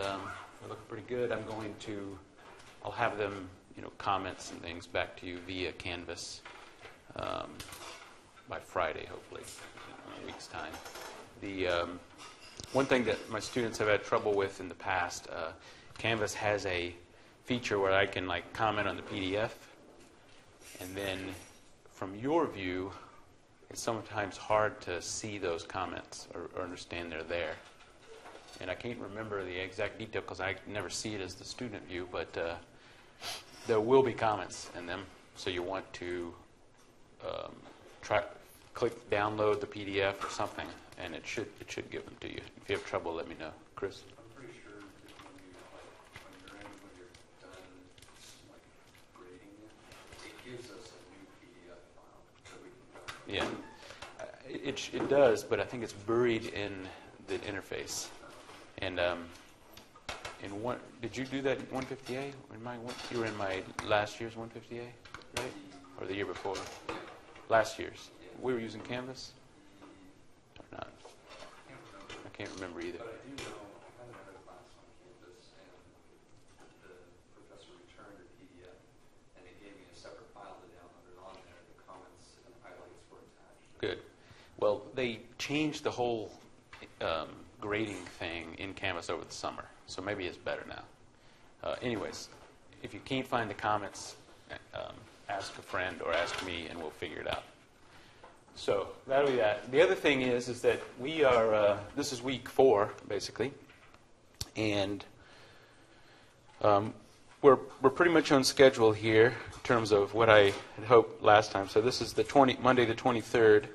um, they're looking pretty good. I'm going to, I'll have them, you know, comments and things back to you via Canvas um, by Friday, hopefully, in a week's time. The um, one thing that my students have had trouble with in the past, uh, Canvas has a feature where I can like comment on the PDF, and then from your view, it's sometimes hard to see those comments or, or understand they're there. And I can't remember the exact detail because I never see it as the student view, but uh, there will be comments in them. So you want to um, try, click download the PDF or something, and it should it should give them to you. If you have trouble, let me know, Chris. I'm pretty sure that when you, like, when you're in, when you're done, like, grading it, it gives us a new PDF file that we can. Yeah, it, it does, but I think it's buried in the interface. And um, in one, did you do that in 150A? In my, you were in my last year's 150A, right? Or the year before? Last year's. We were using Canvas? Or not? I can't remember either. I do know, I had another class on campus, and the professor returned a PDF, and it gave me a separate file to download it on there, the comments and highlights were attached. Good. Well, they changed the whole um, grading thing in Canvas over the summer, so maybe it's better now. Uh, anyways, if you can't find the comments, um, ask a friend or ask me, and we'll figure it out. So that'll be that. The other thing is, is that we are. Uh, this is week four, basically, and um, we're we're pretty much on schedule here in terms of what I had hoped last time. So this is the 20 Monday, the 23rd,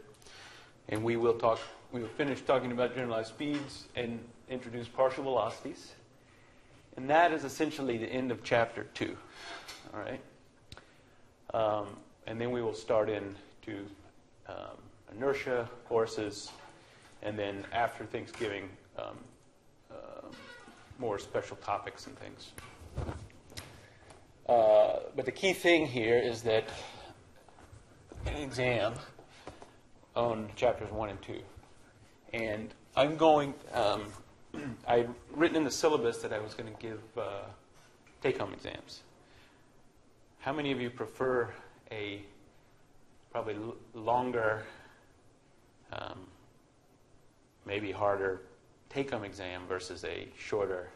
and we will talk. We will finish talking about generalized speeds and introduce partial velocities, and that is essentially the end of chapter two. All right. Um, and then we will start into um, inertia forces, and then after Thanksgiving, um, uh, more special topics and things. Uh, but the key thing here is that an exam on chapters one and two, and I'm going. Um, I'd written in the syllabus that I was going to give uh, take-home exams. How many of you prefer a probably l- longer, um, maybe harder take-home exam versus a shorter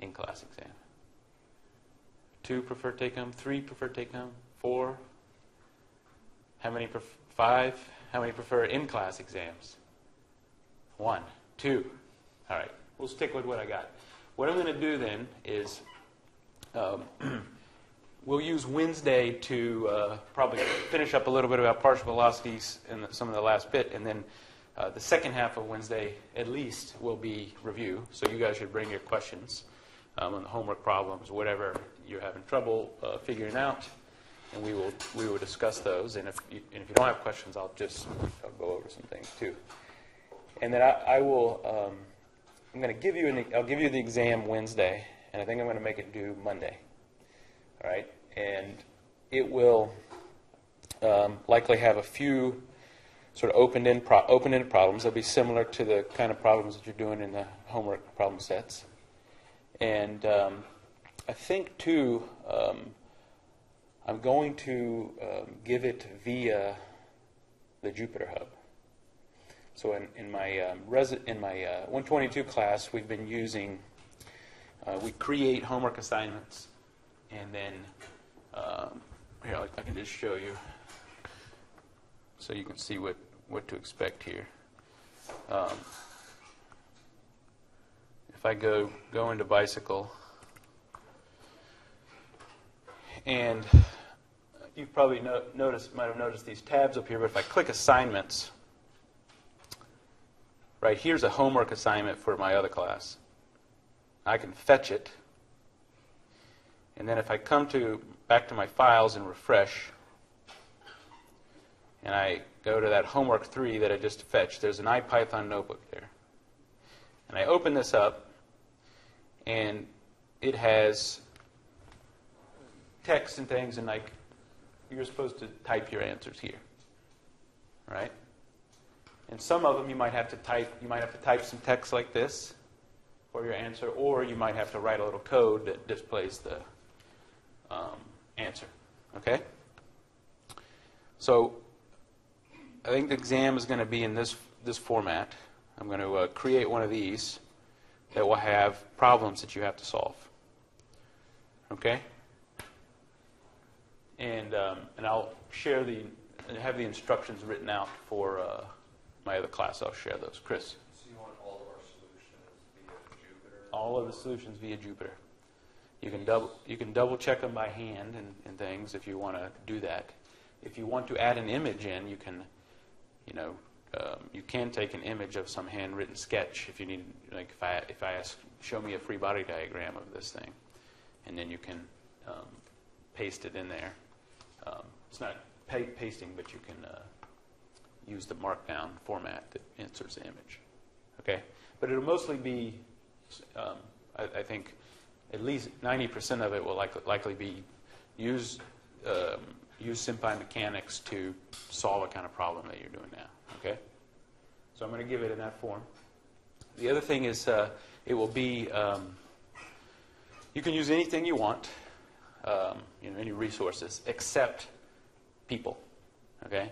in-class exam? Two prefer take-home. Three prefer take-home. Four. How many? Five. How many prefer in-class exams? One. Two. All right. We'll stick with what I got. What I'm going to do then is. Um, We'll use Wednesday to uh, probably finish up a little bit about partial velocities and some of the last bit, and then uh, the second half of Wednesday, at least, will be review. So you guys should bring your questions um, on the homework problems, whatever you're having trouble uh, figuring out, and we will we will discuss those. And if you, and if you don't have questions, I'll just I'll go over some things too. And then I, I will um, I'm going to give you an, I'll give you the exam Wednesday, and I think I'm going to make it due Monday. All right, and it will um, likely have a few sort of open-end pro- open-ended problems. They'll be similar to the kind of problems that you're doing in the homework problem sets. And um, I think too, um, I'm going to um, give it via the Jupyter Hub. So in, in my um, in my uh, 122 class, we've been using uh, we create homework assignments, and then um, here I, I can just show you, so you can see what what to expect here. Um, if I go go into bicycle, and you've probably no, noticed might have noticed these tabs up here, but if I click assignments, right here's a homework assignment for my other class. I can fetch it, and then if I come to back to my files and refresh, and I go to that homework 3 that I just fetched, there's an IPython notebook there. And I open this up, and it has text and things, and like you're supposed to type your answers here, right? And some of them you might have to type. You might have to type some text like this, for your answer, or you might have to write a little code that displays the um, answer. Okay? So I think the exam is going to be in this, this format. I'm going to uh, create one of these that will have problems that you have to solve. Okay? And, um, and I'll share the, have the instructions written out for uh, my other class. I'll share those. Chris? So you want all of our solutions via Jupyter? all of the solutions via Jupyter. You can double you can double check them by hand and, and things if you want to do that. If you want to add an image in, you can, you know, um, you can take an image of some handwritten sketch if you need. Like if I if I ask, show me a free body diagram of this thing, and then you can um, paste it in there. Um, it's not pa- pasting, but you can uh, use the markdown format that inserts the image. Okay, but it'll mostly be um, I, I think at least 90% of it will likely, likely be use, um, use SymPy mechanics to solve a kind of problem that you're doing now. Okay? So I'm going to give it in that form. The other thing is uh, it will be, um, you can use anything you want, um, you know, any resources, except people. Okay?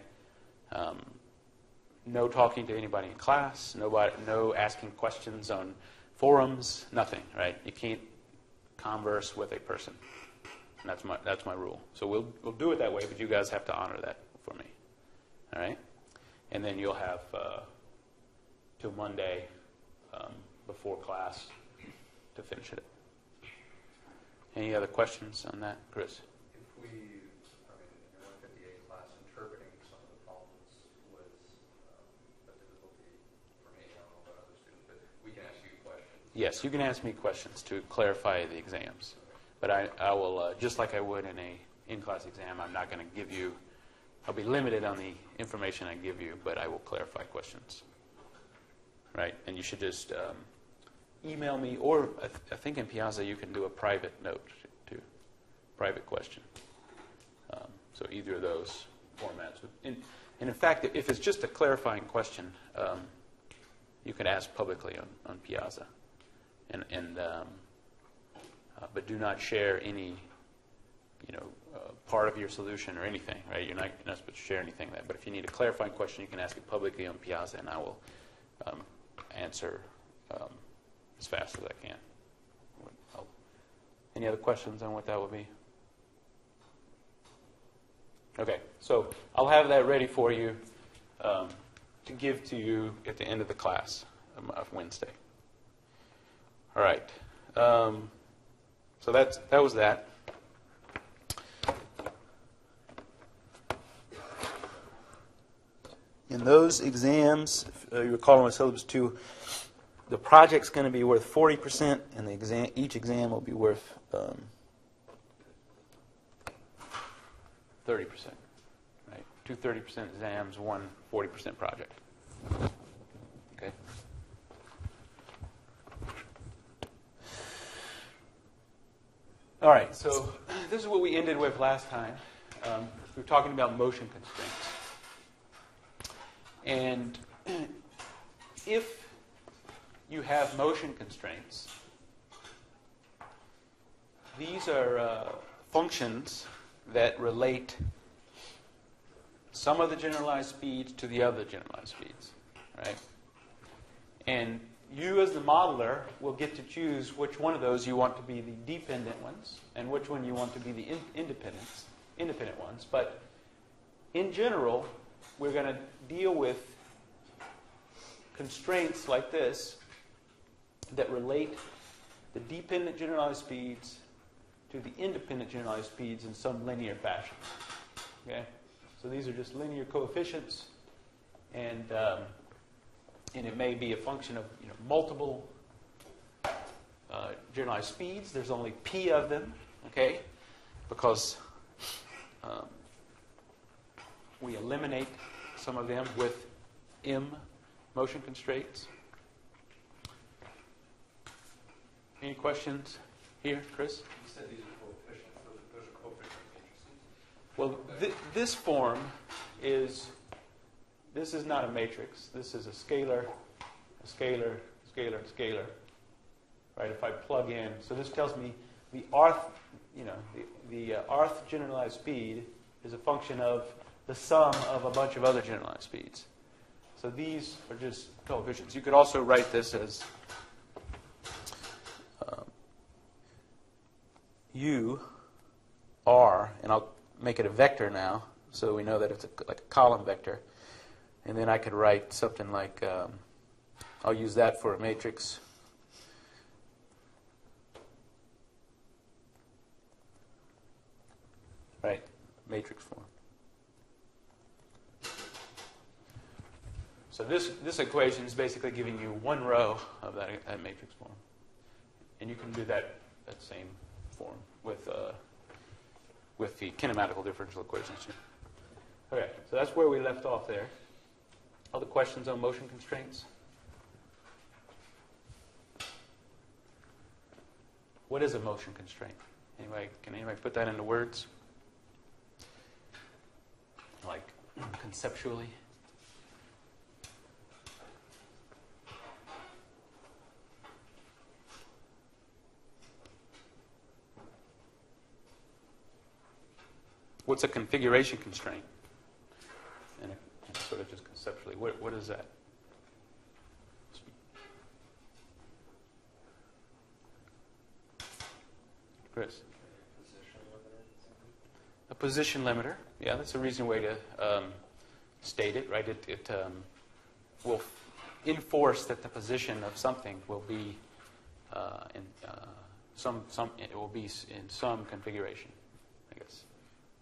Um, no talking to anybody in class, nobody, no asking questions on forums, nothing, right? You can't converse with a person. And that's my that's my rule. So we'll we'll do it that way, but you guys have to honor that for me. All right? And then you'll have uh, till Monday um, before class to finish it. Any other questions on that, Chris? If we, I mean, in your 158 class, interpreting some of the problems was um, a difficulty for me. I don't know about other students, but we can ask you questions. Yes, you can ask me questions to clarify the exams, but I, I will uh, just like I would in a in-class exam. I'm not going to give you. I'll be limited on the information I give you, but I will clarify questions. Right, and you should just um, email me, or I, th- I think in Piazza you can do a private note too, private question. Um, so either of those formats. And, and in fact, if it's just a clarifying question, um, you can ask publicly on, on Piazza and, and um, uh, but do not share any, you know, uh, part of your solution or anything, right? You're not, you're not supposed to share anything that. But if you need a clarifying question, you can ask it publicly on Piazza, and I will um, answer um, as fast as I can. I'll- any other questions on what that would be? Okay, so I'll have that ready for you um, to give to you at the end of the class um, of Wednesday. All right. Um, so that's, that was that. In those exams, uh, you recall my syllabus two, the project's going to be worth 40%, and the exam, each exam will be worth um, 30%. Right? Two 30% exams, one 40% project. Okay? All right, so this is what we ended with last time. Um, we were talking about motion constraints. And if you have motion constraints, these are uh, functions that relate some of the generalized speeds to the other generalized speeds, right? And you, as the modeler, will get to choose which one of those you want to be the dependent ones and which one you want to be the in- independents, independent ones. But in general, we're going to deal with constraints like this that relate the dependent generalized speeds to the independent generalized speeds in some linear fashion. Okay? So these are just linear coefficients, and um, and it may be a function of you know, multiple uh, generalized speeds. There's only p of them, okay, because um, we eliminate some of them with m motion constraints. Any questions here, Chris? You said these are coefficients, those are, those are coefficient matrices. Well, th- this form is, this is not a matrix. This is a scalar, a scalar, scalar, scalar. right? If I plug in, so this tells me the rth, you know, the, the uh, rth generalized speed is a function of the sum of a bunch of other generalized speeds. So these are just coefficients. You could also write this as um, u r, and I'll make it a vector now, so we know that it's a, like a column vector. And then I could write something like, um, I'll use that for a matrix. Right, matrix form. So this, this equation is basically giving you one row of that, that matrix form. And you can do that, that same form with, uh, with the kinematical differential equations. too. Okay, so that's where we left off there. Other questions on motion constraints? What is a motion constraint? Anybody, can anybody put that into words? Like conceptually? What's a configuration constraint? Sort of just conceptually, what, what is that? Chris? A position limiter, yeah, that's a reasonable way to um, state it, right? It, it um, will enforce that the position of something will be uh, in uh, some, some, it will be in some configuration, I guess,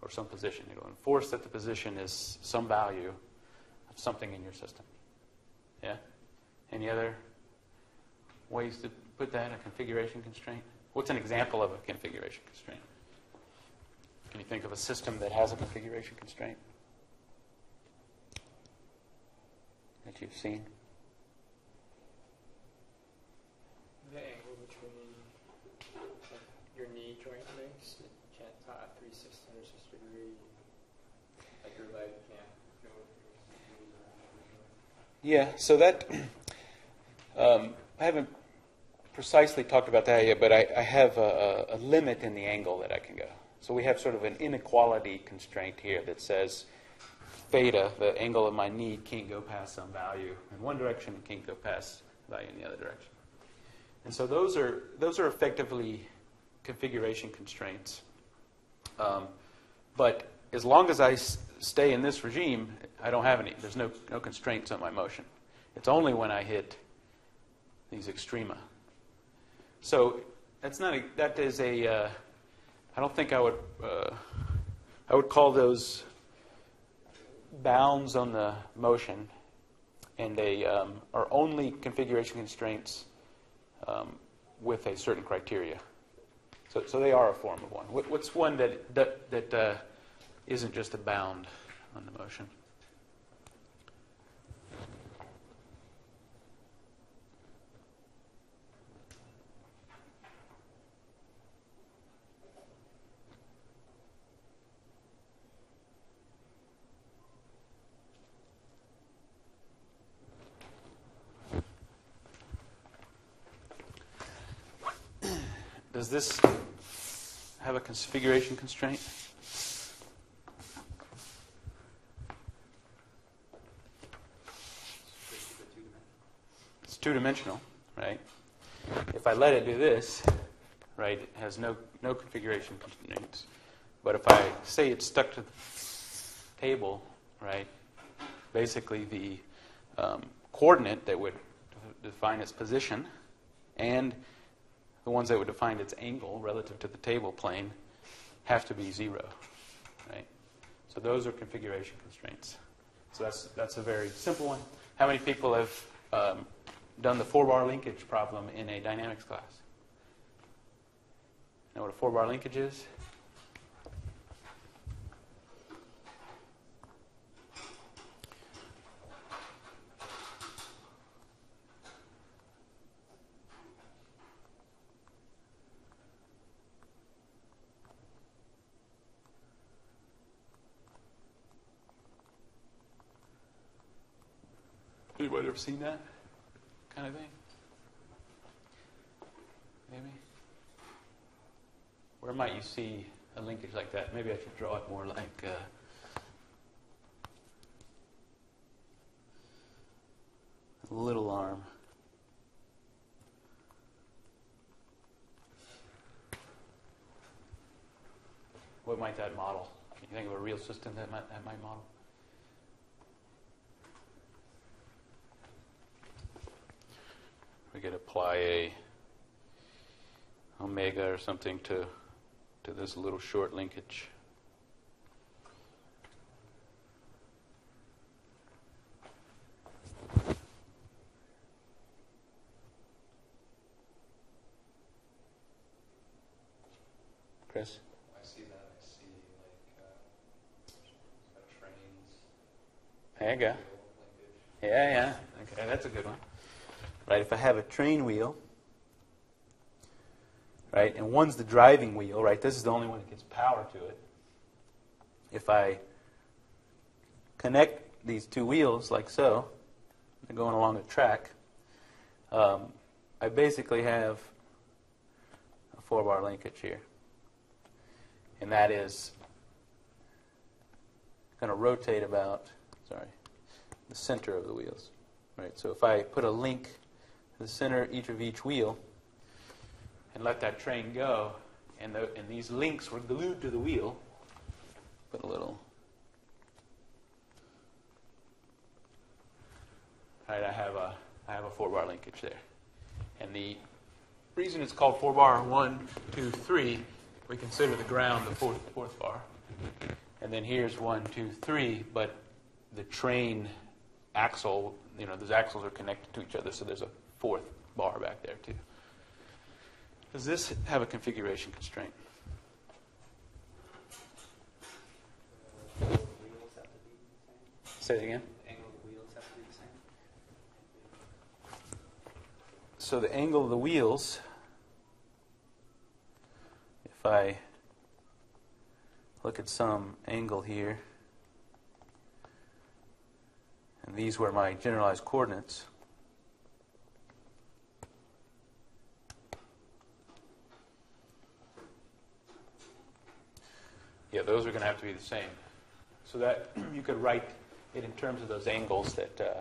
or some position. It will enforce that the position is some value of something in your system. Yeah? Any other ways to put that, a configuration constraint? What's an example of a configuration constraint? Can you think of a system that has a configuration constraint that you've seen? The angle between like, your knee joint links, it can't tie at 360 or 60 degree. Like your leg can't go 360 degrees. Yeah, so that, um, I haven't precisely talked about that yet, but I, I have a, a, limit in the angle that I can go. So we have sort of an inequality constraint here that says theta, the angle of my knee, can't go past some value in one direction and can't go past value in the other direction. And so those are, those are effectively configuration constraints. Um, but as long as I stay in this regime, I don't have any. There's no, no constraints on my motion. It's only when I hit these extrema. So that's not a, that is a. Uh, I don't think I would. Uh, I would call those bounds on the motion, and they um, are only configuration constraints um, with a certain criteria. So, so they are a form of one. What, what's one that that, that uh, isn't just a bound on the motion? Does this have a configuration constraint? It's two dimensional, right? If I let it do this, right, it has no, no configuration constraints. But if I say it's stuck to the table, right, basically the um, coordinate that would define its position and the ones that would define its angle relative to the table plane have to be zero, right? So those are configuration constraints. So that's, that's a very simple one. How many people have um, done the four-bar linkage problem in a dynamics class? Know what a four-bar linkage is? Anybody ever seen that kind of thing? maybe? Where might you see a linkage like that? Maybe I should draw it more like. Uh, a little arm. What might that model? Can you think of a real system that might, that might model? We could apply a omega or something to to this little short linkage. Chris? I see that. I see like uh, a trains There you go. Yeah, yeah. Okay, that's a good one. Right, if I have a train wheel, right, and one's the driving wheel, right, this is the only one that gets power to it. If I connect these two wheels like so, they're going along a track, um, I basically have a four bar linkage here. And that is going to rotate about, sorry, the center of the wheels. Right. So if I put a link the center each of each wheel and let that train go, and, the, and these links were glued to the wheel, put a little. Right, I have a I have a four bar linkage there, and the reason it's called four bar one, two, three, we consider the ground the fourth fourth bar, and then here's one, two, three, but the train axle, you know, those axles are connected to each other, so there's a fourth bar back there too. Does this have a configuration constraint? Say it again. So the angle of the wheels, if I look at some angle here, and these were my generalized coordinates, yeah, those are going to have to be the same. So that you could write it in terms of those angles that uh,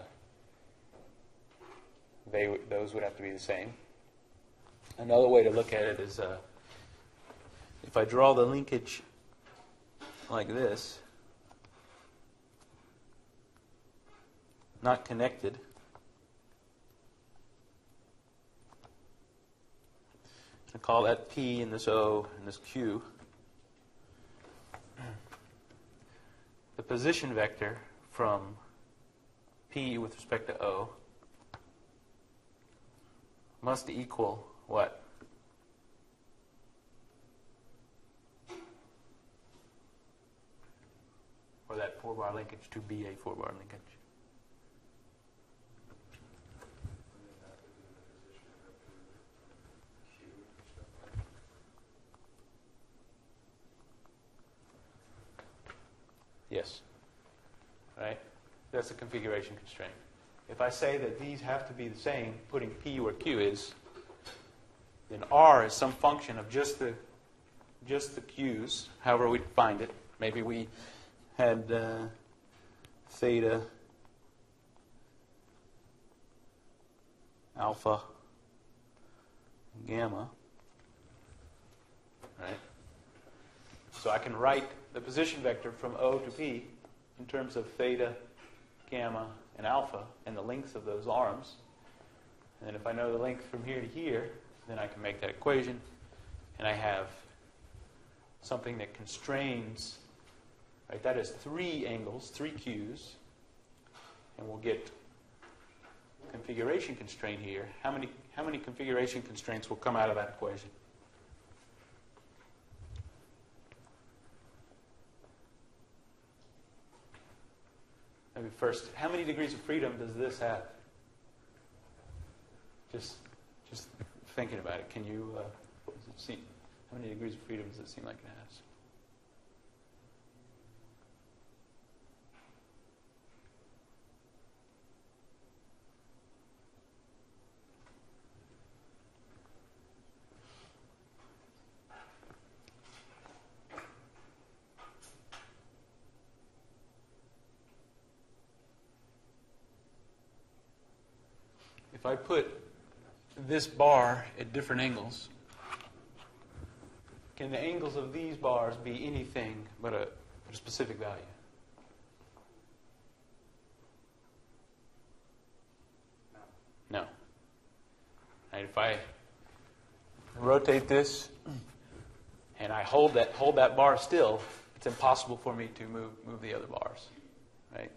they would- those would have to be the same. Another way to look at it is uh, if I draw the linkage like this, not connected. I call that P and this O and this Q. position vector from P with respect to O must equal what? For that four bar linkage to be a four bar linkage. And then that would be the position vector Q or stuff. Yes. Right? That's a configuration constraint. If I say that these have to be the same, putting P where Q is, then R is some function of just the just the Q's, however we find it. Maybe we had uh, theta, alpha, gamma. Right? So I can write the position vector from O to P in terms of theta, gamma, and alpha, and the lengths of those arms. And then if I know the length from here to here, then I can make that equation, and I have something that constrains, right? That is three angles, three Q's, and we'll get configuration constraint here. How many, how many configuration constraints will come out of that equation? First, how many degrees of freedom does this have? Just, just thinking about it, can you, uh? How many degrees of freedom does it seem like it has? if I put this bar at different angles, can the angles of these bars be anything but a, but a specific value? No. And if I rotate this and I hold that hold that bar still, it's impossible for me to move move the other bars, right?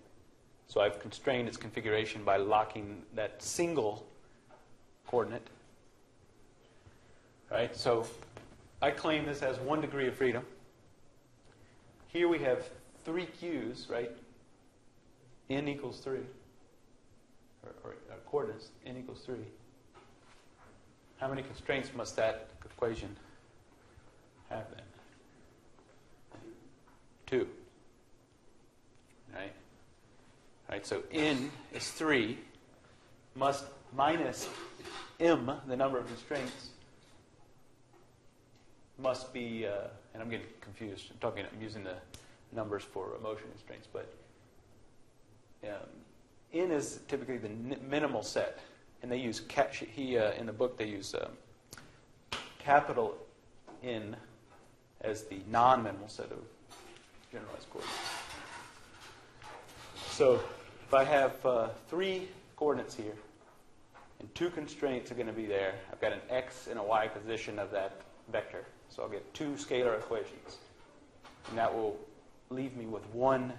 So I've constrained its configuration by locking that single coordinate, right? So I claim this has one degree of freedom. Here we have three q's, right? n equals three, or, or uh, coordinates n equals three. How many constraints must that equation have then? Two. Right? Right, so n is 3, must minus m, the number of constraints, must be, uh, and I'm getting confused. I'm talking, I'm using the numbers for motion constraints, but um, n is typically the minimal set, and they use he uh, in the book they use um, capital N as the non-minimal set of generalized coordinates. So if I have uh, three coordinates here, and two constraints are going to be there, I've got an x and a y position of that vector. So I'll get two scalar equations. And that will leave me with one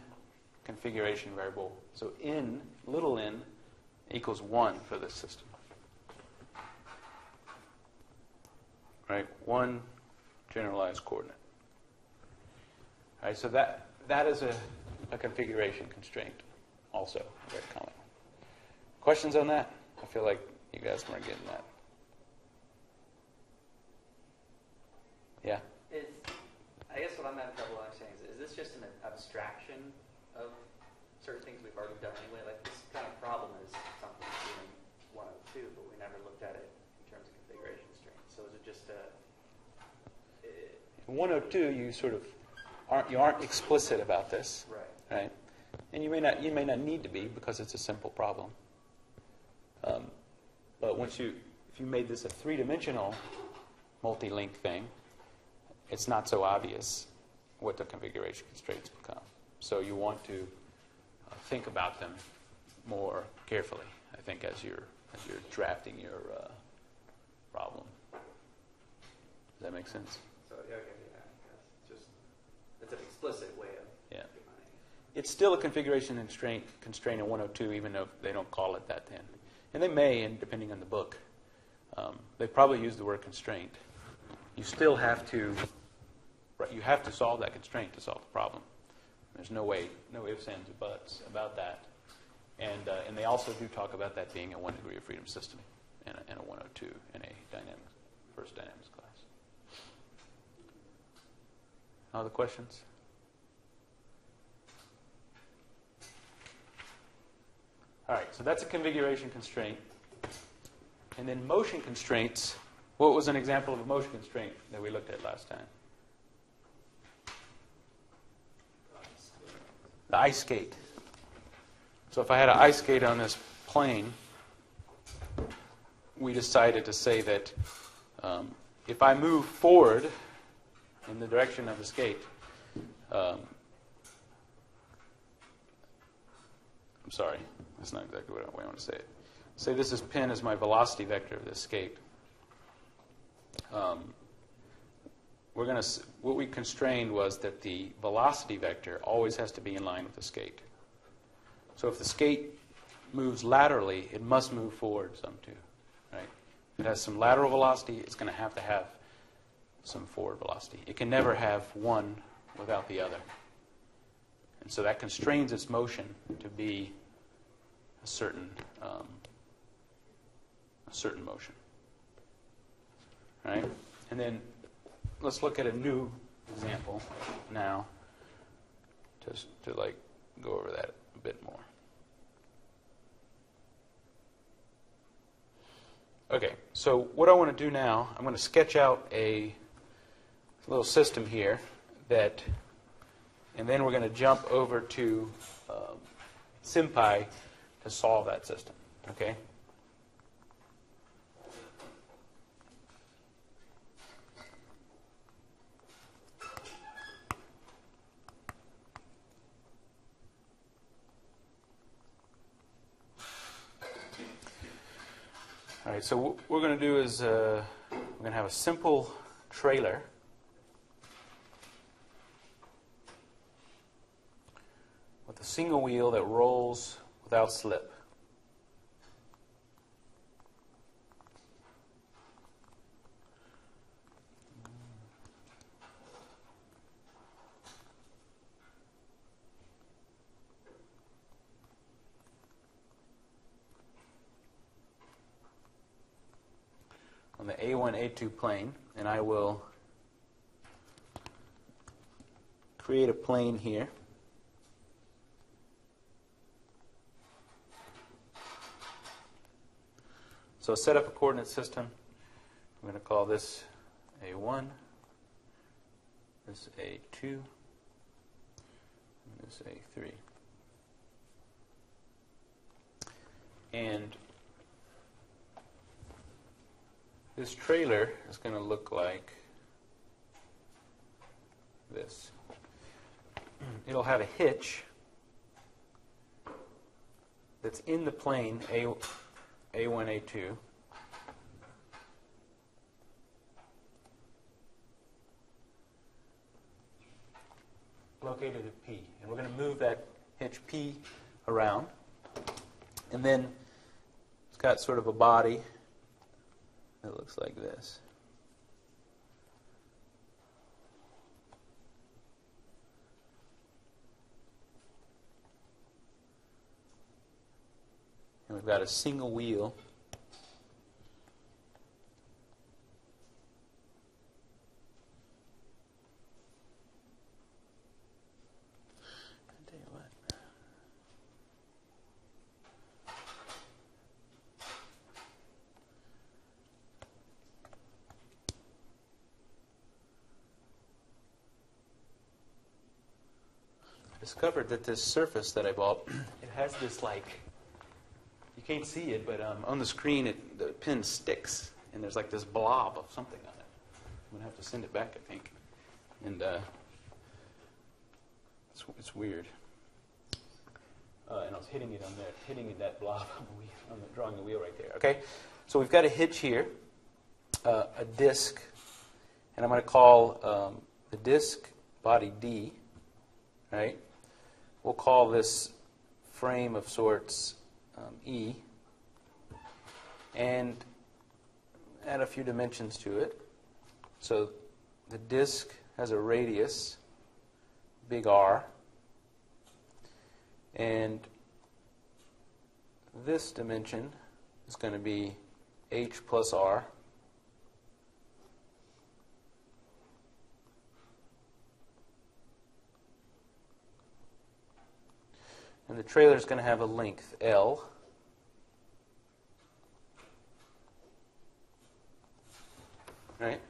configuration variable. So n, little n, equals 1 for this system. Right? One generalized coordinate. All right, so that, that is a, a configuration constraint also, very common. Questions on that? I feel like you guys weren't getting that. Yeah? Is, I guess what I'm having trouble understanding is, is this just an abstraction of certain things we've already done anyway? Like this kind of problem is something in 102, but we never looked at it in terms of configuration constraints. So is it just a, In 102, you sort of aren't you aren't explicit about this, right? right? And you may not you may not need to be because it's a simple problem. Um, but once you if you made this a three-dimensional multi-link thing, it's not so obvious what the configuration constraints become. So you want to uh, think about them more carefully. I think as you're as you're drafting your uh, problem. Does that make sense? So yeah, okay, yeah, just it's an explicit way of. It's still a configuration constraint, constraint in 102, even though they don't call it that then. And they may, and depending on the book. Um, they probably use the word constraint. You still have to, you have to solve that constraint to solve the problem. There's no way, no ifs, ands, or buts about that. And, uh, and they also do talk about that being a one degree of freedom system in a, in a 102 in a dynamics, first dynamics class. Other questions? All right, so that's a configuration constraint. And then motion constraints. What was an example of a motion constraint that we looked at last time? The ice skate. So if I had an ice skate on this plane, we decided to say that um, if I move forward in the direction of the skate, um, I'm sorry, that's not exactly what I want to say it. Say this is pin as my velocity vector of the skate. Um, we're going to what we constrained was that the velocity vector always has to be in line with the skate. So if the skate moves laterally, it must move forward some too, right? If it has some lateral velocity, it's going to have to have some forward velocity. It can never have one without the other. And so that constrains its motion to be a certain um, a certain motion. Right? And then let's look at a new example now, just to like go over that a bit more. Okay, so what I want to do now, I'm going to sketch out a little system here that, and then we're going to jump over to um, SymPy to solve that system. Okay? All right, so what we're going to do is uh, we're going to have a simple trailer. With a single wheel that rolls without slip. on the A1, A2 plane, and I will create a plane here. So set up a coordinate system. I'm going to call this A1, this A2, and this A3. And this trailer is going to look like this. It'll have a hitch that's in the plane A, A1, A2. Located at P. And we're going to move that hitch P around. And then it's got sort of a body that looks like this. And we've got a single wheel. Discovered that this surface that I bought, it has this like, you can't see it, but um, on the screen it, the pin sticks, and there's like this blob of something on it. I'm gonna have to send it back, I think, and uh, it's, it's weird. Uh, and I was hitting it on there, hitting it that blob wheel, on the drawing the wheel right there. Okay, so we've got a hitch here, uh, a disc, and I'm going to call um, the disc body D right? We'll call this frame of sorts um, E and add a few dimensions to it. So the disk has a radius, big R, and this dimension is going to be H plus R. And the trailer is going to have a length L. Right?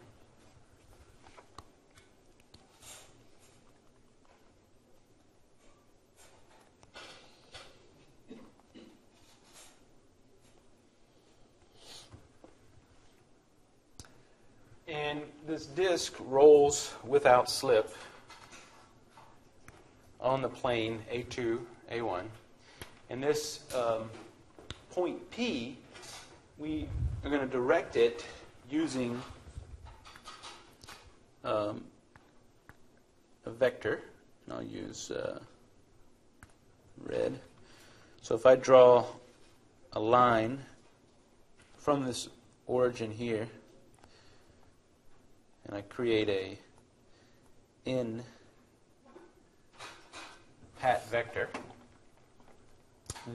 And this disc rolls without slip on the plane A2, A1. And this um, point P, we are going to direct it using um, a vector. And I'll use uh, red. So if I draw a line from this origin here, and I create a in hat vector,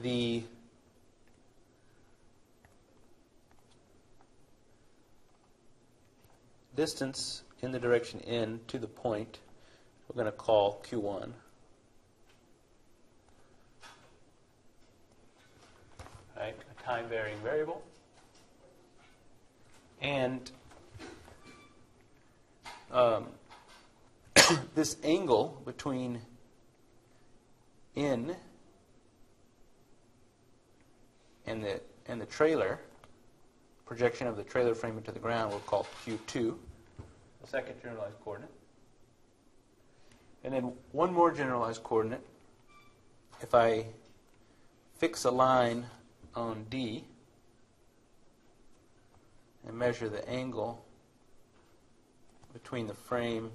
the distance in the direction n to the point we're going to call q1. Right, a time varying variable. And um, this angle between in and the and the trailer projection of the trailer frame into the ground we'll call Q2, the second generalized coordinate. And then one more generalized coordinate. If I fix a line on D, and measure the angle between the frame,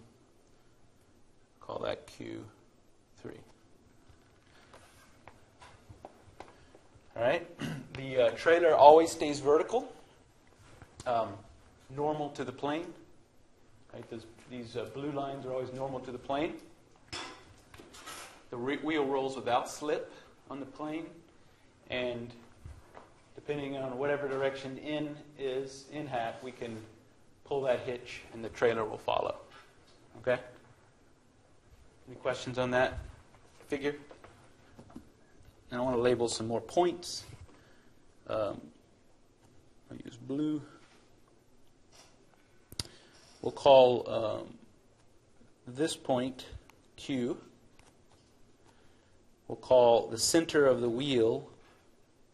call that Q3. Right, the uh, trailer always stays vertical, um, normal to the plane. Right, those, these uh, blue lines are always normal to the plane. The wheel rolls without slip on the plane, and depending on whatever direction in is in hat, we can pull that hitch, and the trailer will follow. Okay. Any questions on that figure? And I want to label some more points. Um, I'll use blue. We'll call um, this point Q. We'll call the center of the wheel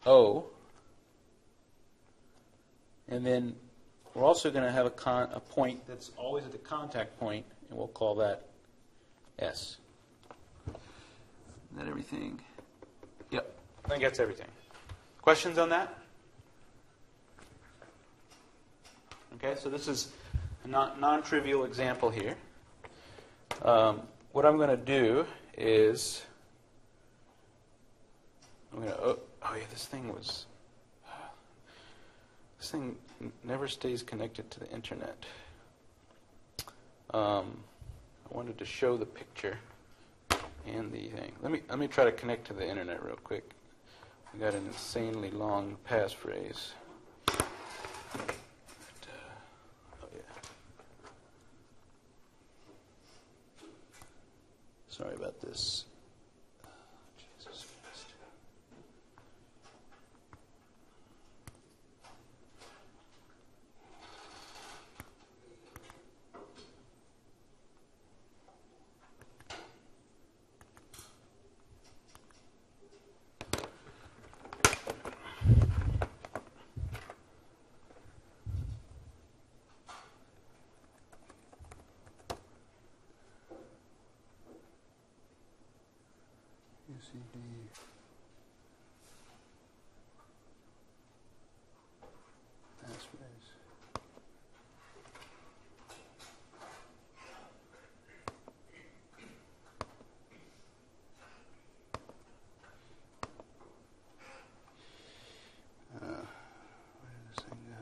O. And then we're also going to have a, con- a point that's always at the contact point, and we'll call that S. Is that everything? Yep, I think that's everything. Questions on that? Okay, so this is a non- non-trivial example here. Um, what I'm going to do is I'm going to. Oh, oh yeah, this thing was. This thing never stays connected to the internet. Um, I wanted to show the picture and the thing. Let me let me try to connect to the internet real quick. We got an insanely long passphrase. But, uh, oh yeah. Sorry about this. Jesus Christ. UCD. Passphrase. Uh, where did this thing go?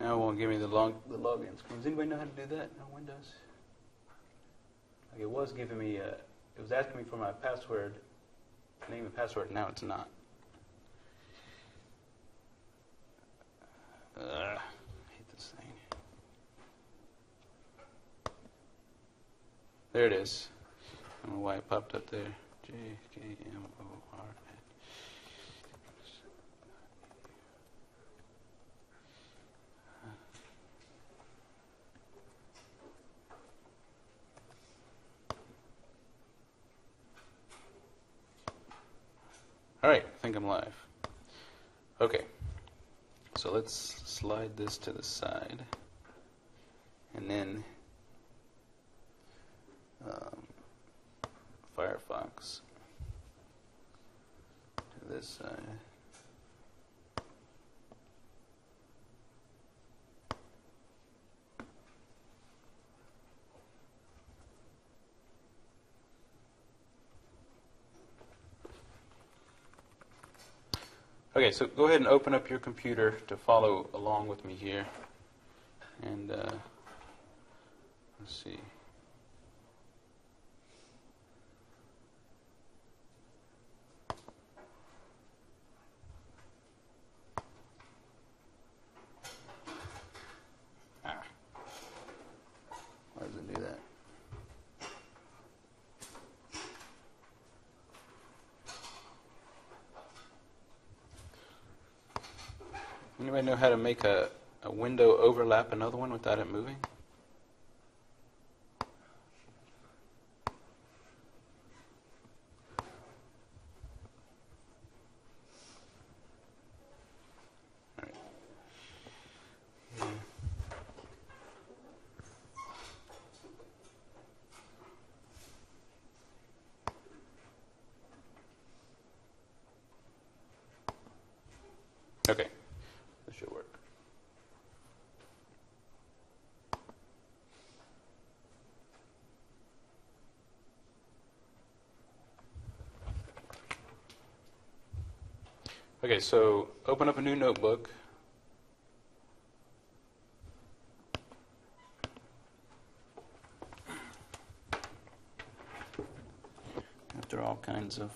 Now it won't give me the log the login screen. Does anybody know how to do that on Windows? Like it was giving me a, it was asking me for my password, name and password. Now it's not. Ugh, I hate this thing. There it is. I don't know why it popped up there. J K M O R. All right, I think I'm live. Okay, so let's slide this to the side, and then um, Firefox to this side. Okay, so go ahead and open up your computer to follow along with me here. And uh, let's see. Ah. Why does it do that? Anybody know how to make a, a window overlap another one without it moving? All right. Yeah. should work. Okay, so open up a new notebook. After all kinds of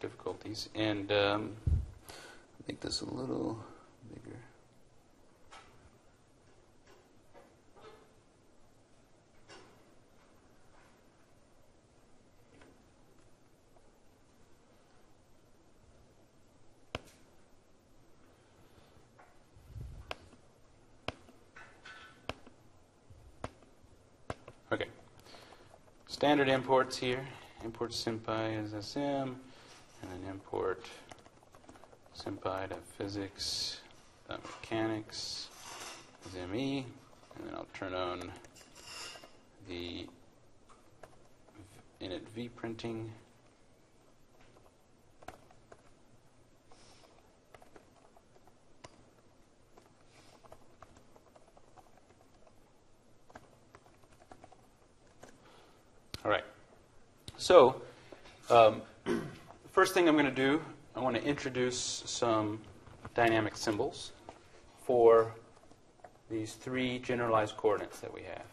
difficulties, and um, make this a little bigger. Okay. Standard imports here. Import SymPy as SM, and then import SymPy to physics, uh, mechanics as ME, and then I'll turn on the init V printing. All right. So, um, the first thing I'm going to do, I want to introduce some dynamic symbols for these three generalized coordinates that we have.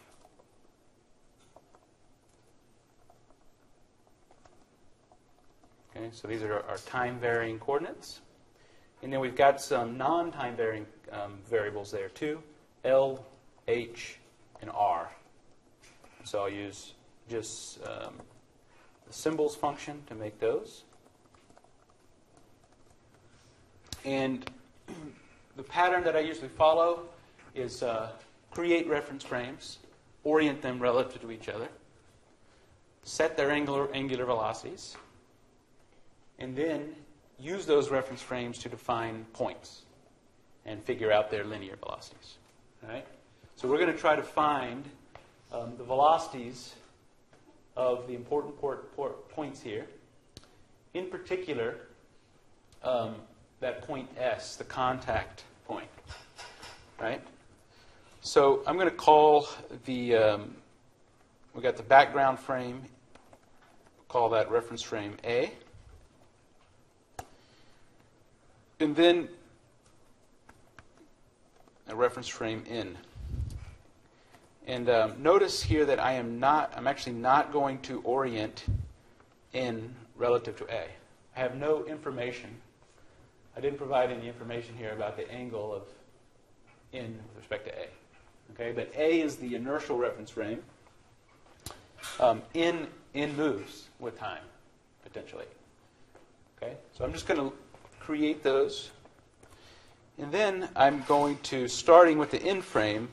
Okay, so these are our time varying coordinates. And then we've got some non time varying um, variables there too L, H, and R. So I'll use just um, the symbols function to make those. And the pattern that I usually follow is uh, create reference frames, orient them relative to each other, set their angular, angular velocities, and then use those reference frames to define points and figure out their linear velocities. All right? So we're going to try to find um, the velocities of the important port, port points here. In particular, um, that point S, the contact point. Right? So I'm going to call the, um, we got the background frame, call that reference frame A. And then a reference frame N. And um, notice here that I am not, I'm actually not going to orient N relative to A. I have no information. I didn't provide any information here about the angle of N with respect to A. Okay, but A is the inertial reference frame. Um, N, N moves with time, potentially. Okay, so I'm just going to create those. And then I'm going to, starting with the N frame,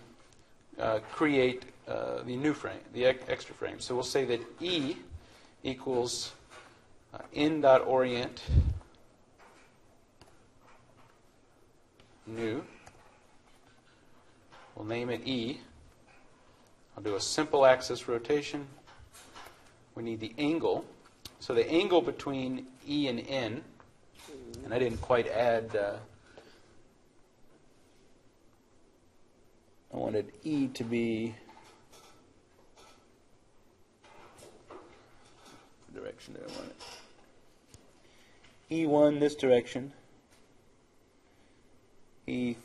uh, create uh, the new frame, the ex- extra frame. So we'll say that E equals uh, n dot orient new. We'll name it E. I'll do a simple axis rotation. We need the angle. So the angle between E and N, and I didn't quite add. Uh, I wanted E to be the direction that I want it. E1 this direction. E3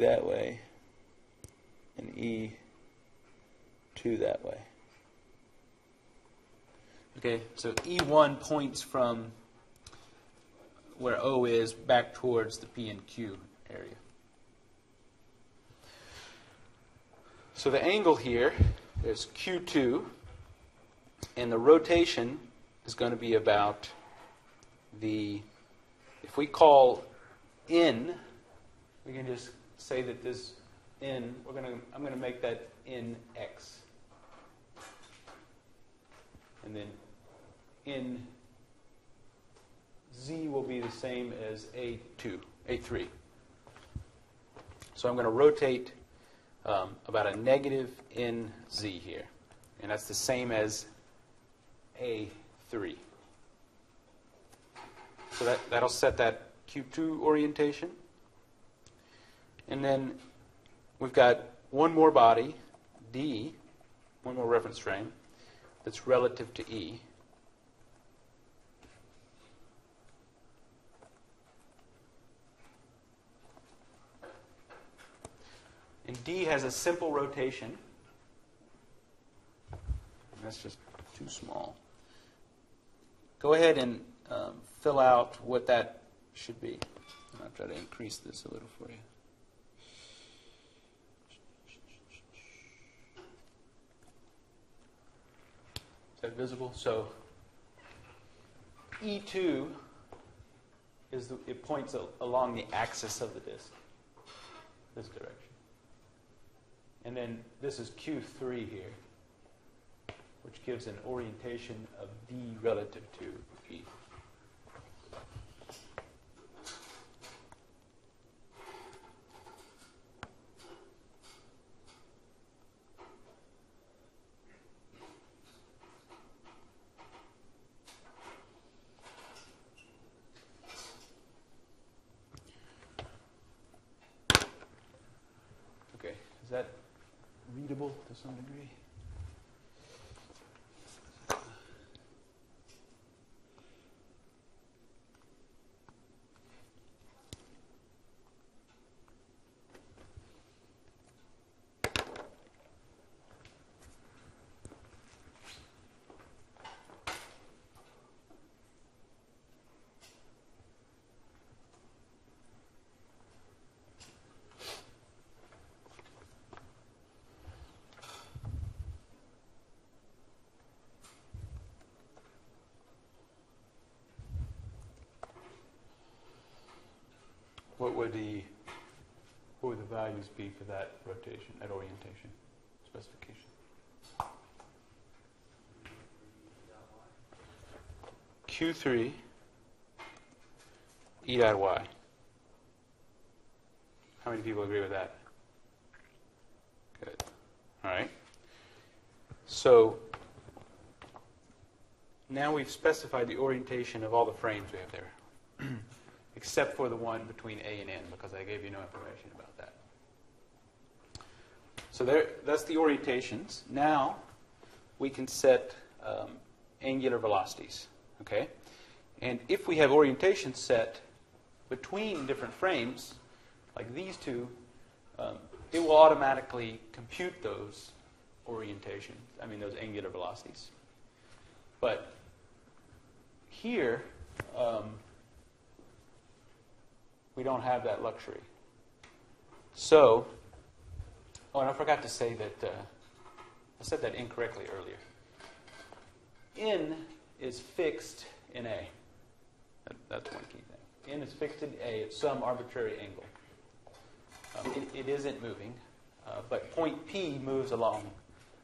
that way. And E2 that way. Okay, so E1 points from where O is back towards the P and Q area. So the angle here is Q2, and the rotation is going to be about the, if we call N, we can just say that this N, we're going to, I'm going to make that NX. And then N Z will be the same as A2, A3. So I'm going to rotate um, about a negative NZ here. And that's the same as A3. So that, that'll set that Q2 orientation. And then we've got one more body, D, one more reference frame, that's relative to E. And D has a simple rotation. That's just too small. Go ahead and um, fill out what that should be. And I'll try to increase this a little for you. Is that visible? So E2 is the, it points along the axis of the disk, this direction. And then this is Q3 here, which gives an orientation of D relative to E. Okay, is that readable to some degree? What would the what would the values be for that rotation, that orientation specification? Q3 E dot Y. How many people agree with that? Good. All right. So now we've specified the orientation of all the frames we have there except for the one between A and N, because I gave you no information about that. So there, that's the orientations. Now we can set um, angular velocities, okay? And if we have orientations set between different frames, like these two, um, it will automatically compute those orientations, I mean those angular velocities. But here, um, we don't have that luxury. So, oh, and I forgot to say that uh, I said that incorrectly earlier. N is fixed in A. That, that's one key thing. N is fixed in A at some arbitrary angle. Um, it, it isn't moving, uh, but point P moves along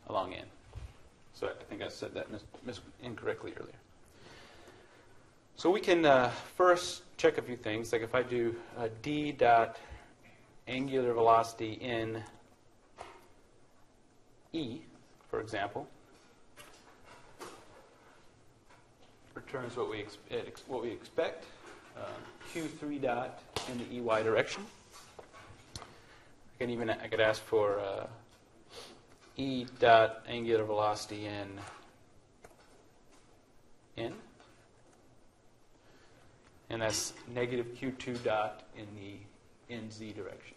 along N. So I think I said that mis- mis- incorrectly earlier. So we can uh, first check a few things. Like if I do uh, d dot angular velocity in E, for example, returns what we ex- what we expect. Um, Q3 dot in the EY direction. I can even I could ask for uh, E dot angular velocity in N and that's negative q2 dot in the nz direction.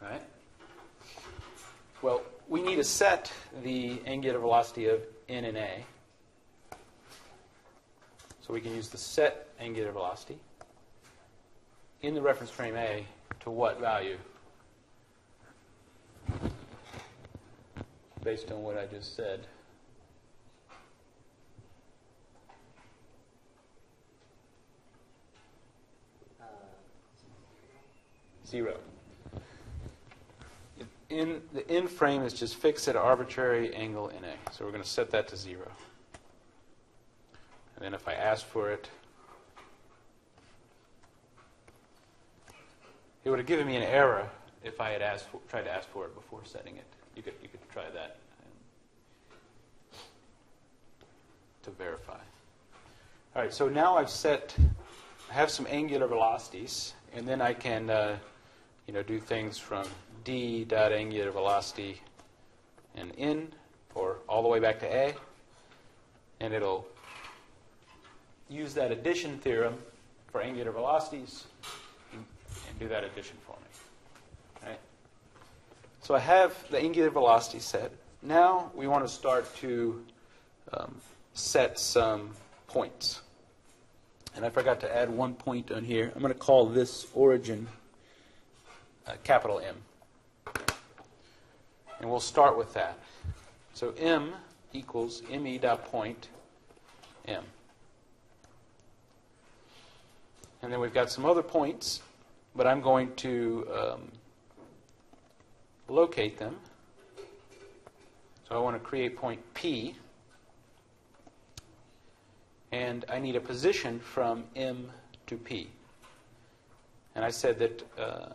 Right? Well, we need to set the angular velocity of n and a. So we can use the set angular velocity in the reference frame A to what value? Based on what I just said. Zero. In, the in frame is just fixed at an arbitrary angle in A. So we're going to set that to zero. And then if I ask for it, it would have given me an error if I had asked for, tried to ask for it before setting it. You could, you could try that to verify. All right, so now I've set I have some angular velocities, and then I can, uh, you know, do things from d dot angular velocity and in, or all the way back to a, and it'll use that addition theorem for angular velocities and, and do that addition for me. Right? So I have the angular velocity set. Now we want to start to um, set some points. And I forgot to add one point on here. I'm going to call this origin uh, capital M. And we'll start with that. So M equals ME dot point M. And then we've got some other points, but I'm going to um, locate them. So I want to create point P. And I need a position from M to P. And I said that uh,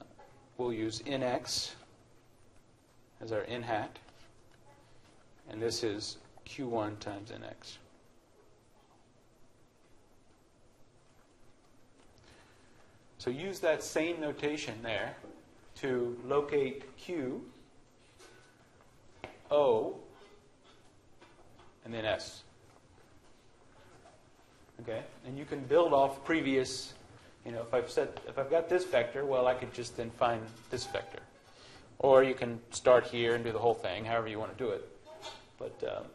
we'll use nx as our n hat. And this is q1 times nx. So use that same notation there to locate q, o, and then s. Okay, and you can build off previous. You know, if I've set, if I've got this vector, well, I could just then find this vector, or you can start here and do the whole thing, however you want to do it. But um,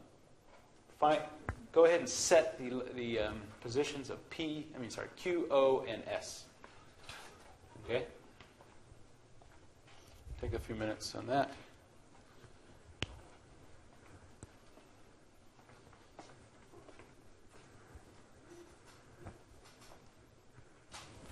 find, go ahead and set the the um, positions of p. I mean, sorry, q, o, and s. Okay. Take a few minutes on that.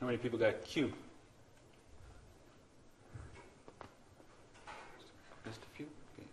How many people got Q? Just a few? Okay.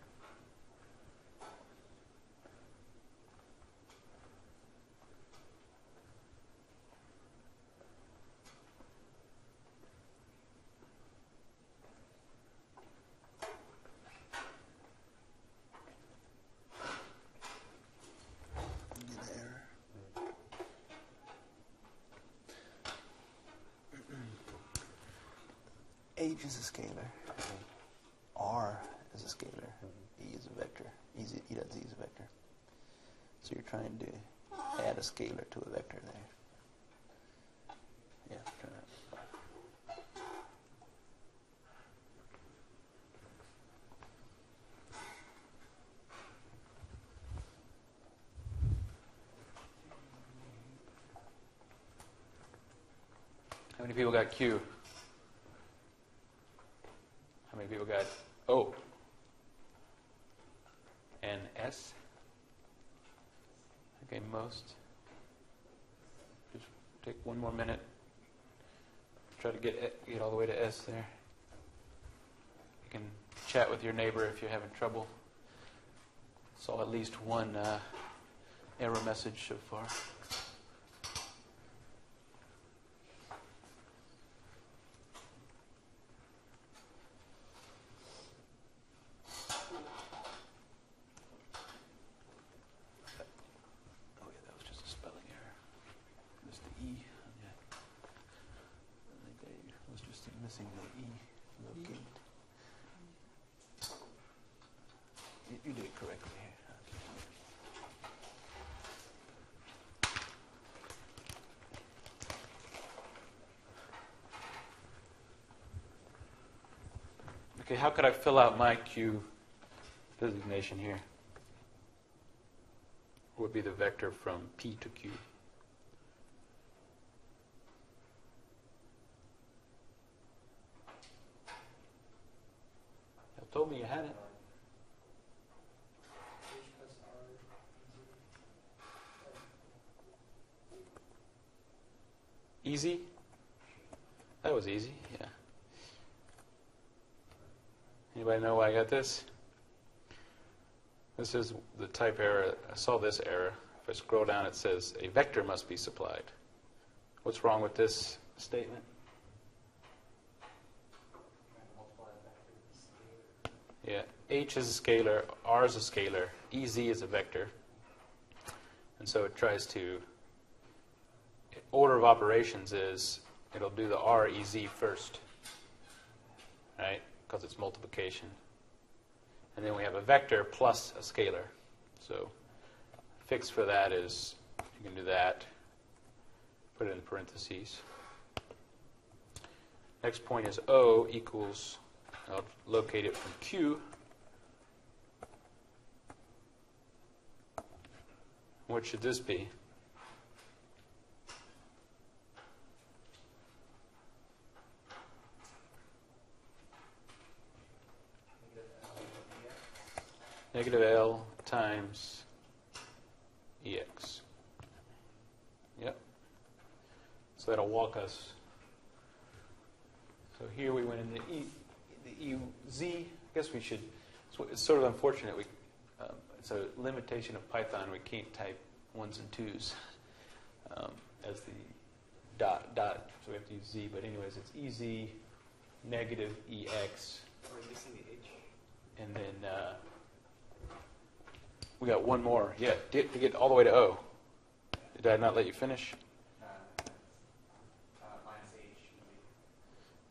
H is a scalar. R is a scalar. E is a vector. E, is, e dot z is a vector. So you're trying to add a scalar to a vector there. Yeah. How many people got Q? How many people got O? And S? Okay, most. Just take one more minute. Try to get get all the way to S there. You can chat with your neighbor if you're having trouble. Saw at least one uh, error message so far. Oh yeah, that was just a spelling error. Missed the E. Yeah. I think I was just missing the E. Locate. You, you did it correctly here. Okay. Okay, how could I fill out my Q designation here? would be the vector from P to Q. You told me you had it. Easy? That was easy, got this? This is the type error. I saw this error. If I scroll down, it says a vector must be supplied. What's wrong with this statement? Yeah, h is a scalar, r is a scalar, ez is a vector. And so it tries to, order of operations is it'll do the r ez first, right? Because it's multiplication. And then we have a vector plus a scalar. So fix for that is you can do that, put it in parentheses. Next point is O equals, I'll locate it from Q. What should this be? Negative L times EX. Yep. So that'll walk us. So here we went into E, the EZ. I guess we should. It's, it's sort of unfortunate. We, um, it's a limitation of Python. We can't type ones and twos um, as the dot dot. So we have to use Z. But anyways, it's EZ negative EX, We're missing the H. and then uh, we got one more. Yeah, to get all the way to O. Did I not let you finish?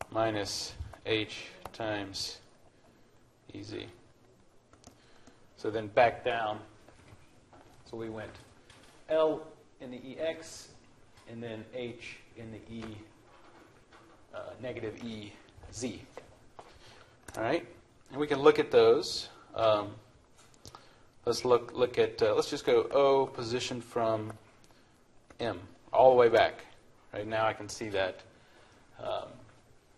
minus h times ez. So then back down. So we went L in the EX and then H in the E, uh, negative EZ. All right? And we can look at those. Um, let's look, look at, uh, let's just go O position from M all the way back. Right now I can see that. Um,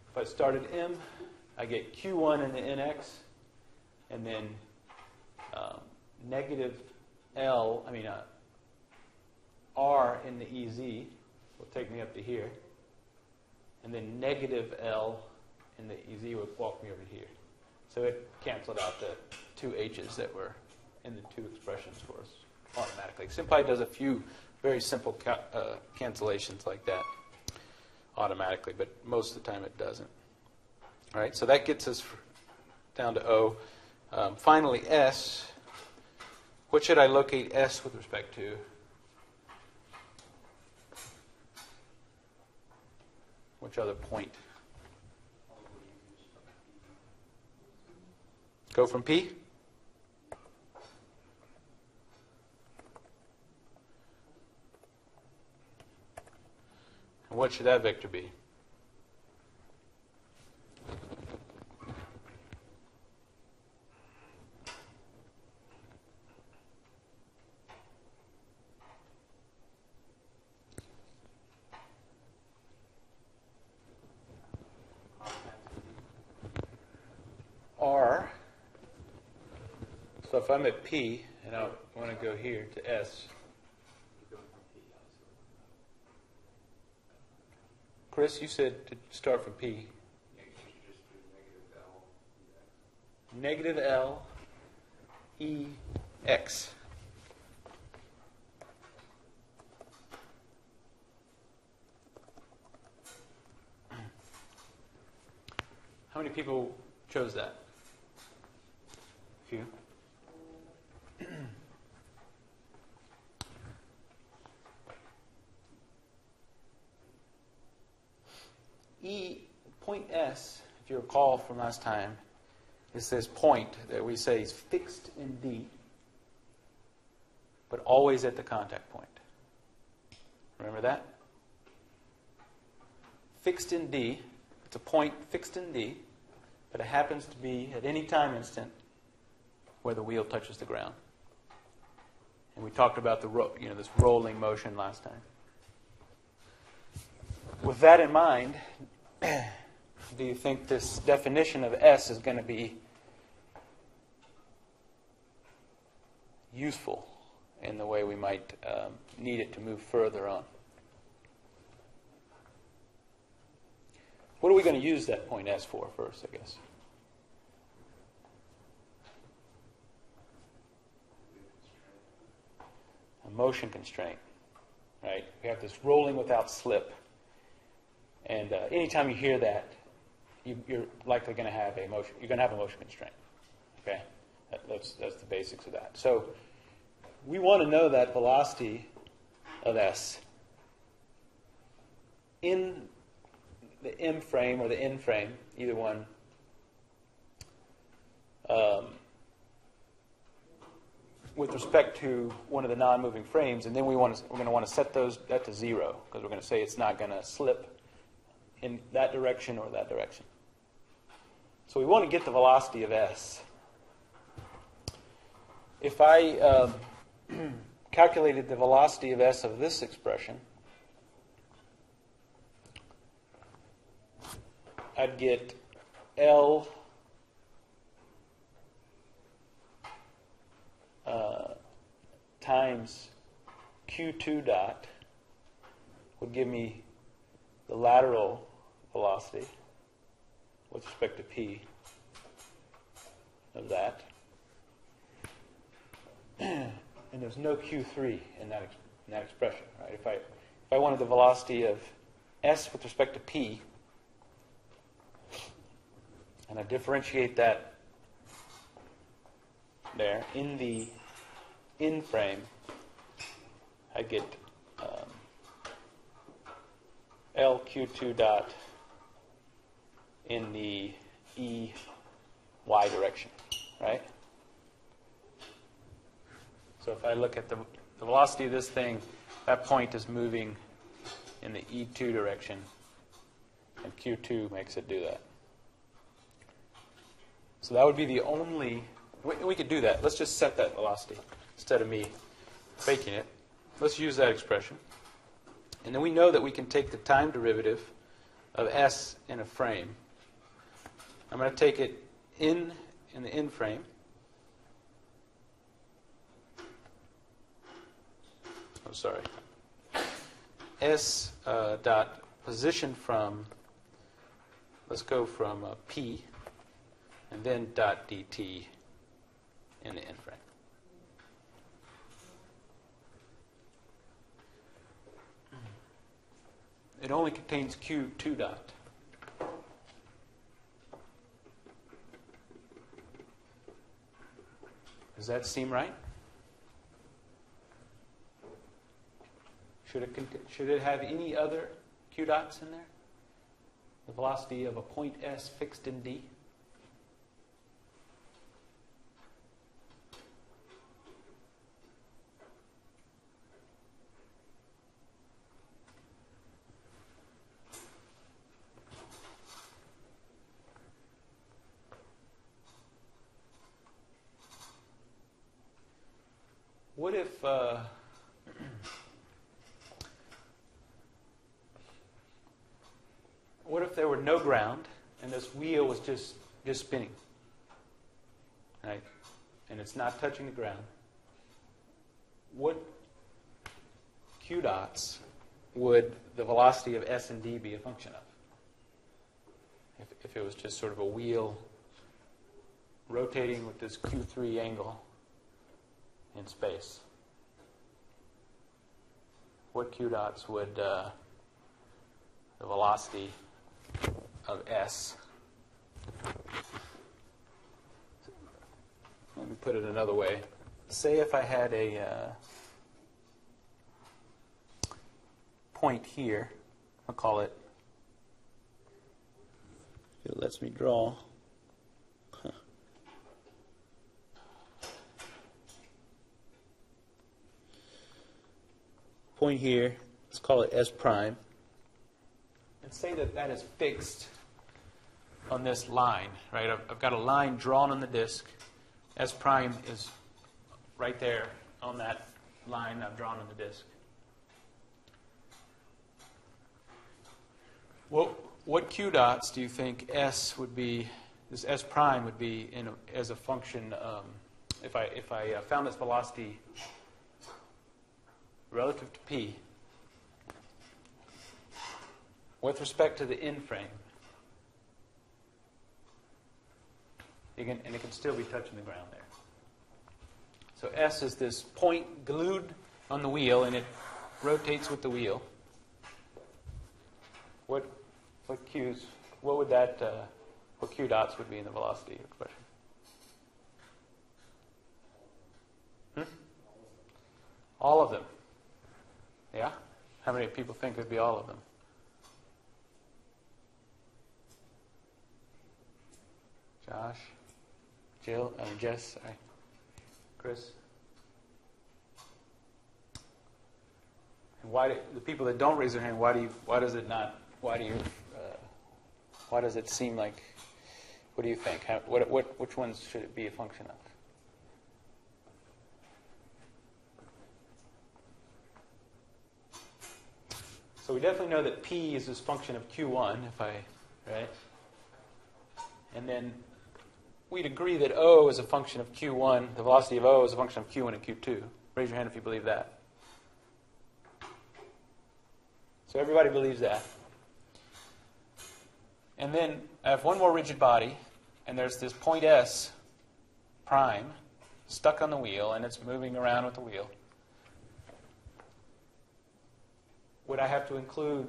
if I started M, I get Q1 in the NX, and then um, negative L, I mean, uh, R in the EZ will take me up to here, and then negative L in the EZ would walk me over here. So it canceled out the two H's that were in the two expressions for us automatically. SymPy does a few very simple ca- uh, cancellations like that automatically, but most of the time it doesn't. All right, so that gets us down to O. Um, finally, S. What should I locate S with respect to? Which other point? go from P. And what should that vector be? R. So if I'm at P and I want to go here to S, Chris, you said to start from P. Negative L, E X. Negative L, E, X. How many people chose that? Few. E, point S, if you recall from last time, is this point that we say is fixed in D, but always at the contact point. Remember that? Fixed in D, it's a point fixed in D, but it happens to be at any time instant where the wheel touches the ground. And we talked about the ro- you know this rolling motion last time. With that in mind, do you think this definition of S is going to be useful in the way we might um, need it to move further on? What are we going to use that point S for first, I guess? A motion constraint, right? We have this rolling without slip. And uh, anytime you hear that, you, you're likely going to have a motion. You're going to have a motion constraint. Okay, that, that's that's the basics of that. So we want to know that velocity of s in the M frame or the N frame, either one. Um, with respect to one of the non-moving frames, and then we want to, we're going to want to set those that to zero because we're going to say it's not going to slip in that direction or that direction. So we want to get the velocity of s. If I um, calculated the velocity of s of this expression, I'd get L uh, times Q2 dot would give me the lateral velocity with respect to P of that. and there's no Q3 in that, in that expression, right? If I, if I wanted the velocity of S with respect to P, and I differentiate that there in the in frame, I get um, LQ2 dot in the E Y direction, right? So if I look at the, the velocity of this thing, that point is moving in the E2 direction, and Q2 makes it do that. So that would be the only. We, we could do that. Let's just set that velocity instead of me faking it. Let's use that expression. And then we know that we can take the time derivative of s in a frame. I'm going to take it in in the N frame. I'm oh, sorry. S uh, dot position from. Let's go from uh, P and then dot dt in the N frame. It only contains Q2 dot. Does that seem right? Should it, cont- should it have any other Q dots in there? The velocity of a point S fixed in D? what if uh, what if there were no ground and this wheel was just spinning, right? And it's not touching the ground. What q dots would the velocity of s and d be a function of? If, if it was just sort of a wheel rotating with this q3 angle in space. What q dots would uh, the velocity of s? Let me put it another way. Say if I had a uh, point here, I'll call it. If it lets me draw. point here, let's call it S prime, and say that that is fixed on this line, right? I've, I've got a line drawn on the disk. S prime is right there on that line I've drawn on the disk. What, what q dots do you think S would be, this S prime would be in a, as a function, um, if I, if I uh, found this velocity relative to p with respect to the N frame. Can, and it can still be touching the ground there. So S is this point glued on the wheel, and it rotates with the wheel. What, what Q's, what would that, uh, what Q dots would be in the velocity expression? Hmm? All of them. Yeah? How many people think it would be all of them? Josh? Jill? Uh, Jess? Chris? And why do, the people that don't raise their hand, why do you, why does it not, why do you, uh, why does it seem like, what do you think? How, what, what, which ones should it be a function of? So we definitely know that p is this function of q1, if I, right? And then we'd agree that O is a function of q1, the velocity of O is a function of q1 and q2. Raise your hand if you believe that. So everybody believes that. And then I have one more rigid body, and there's this point S prime stuck on the wheel, and it's moving around with the wheel. Would I have to include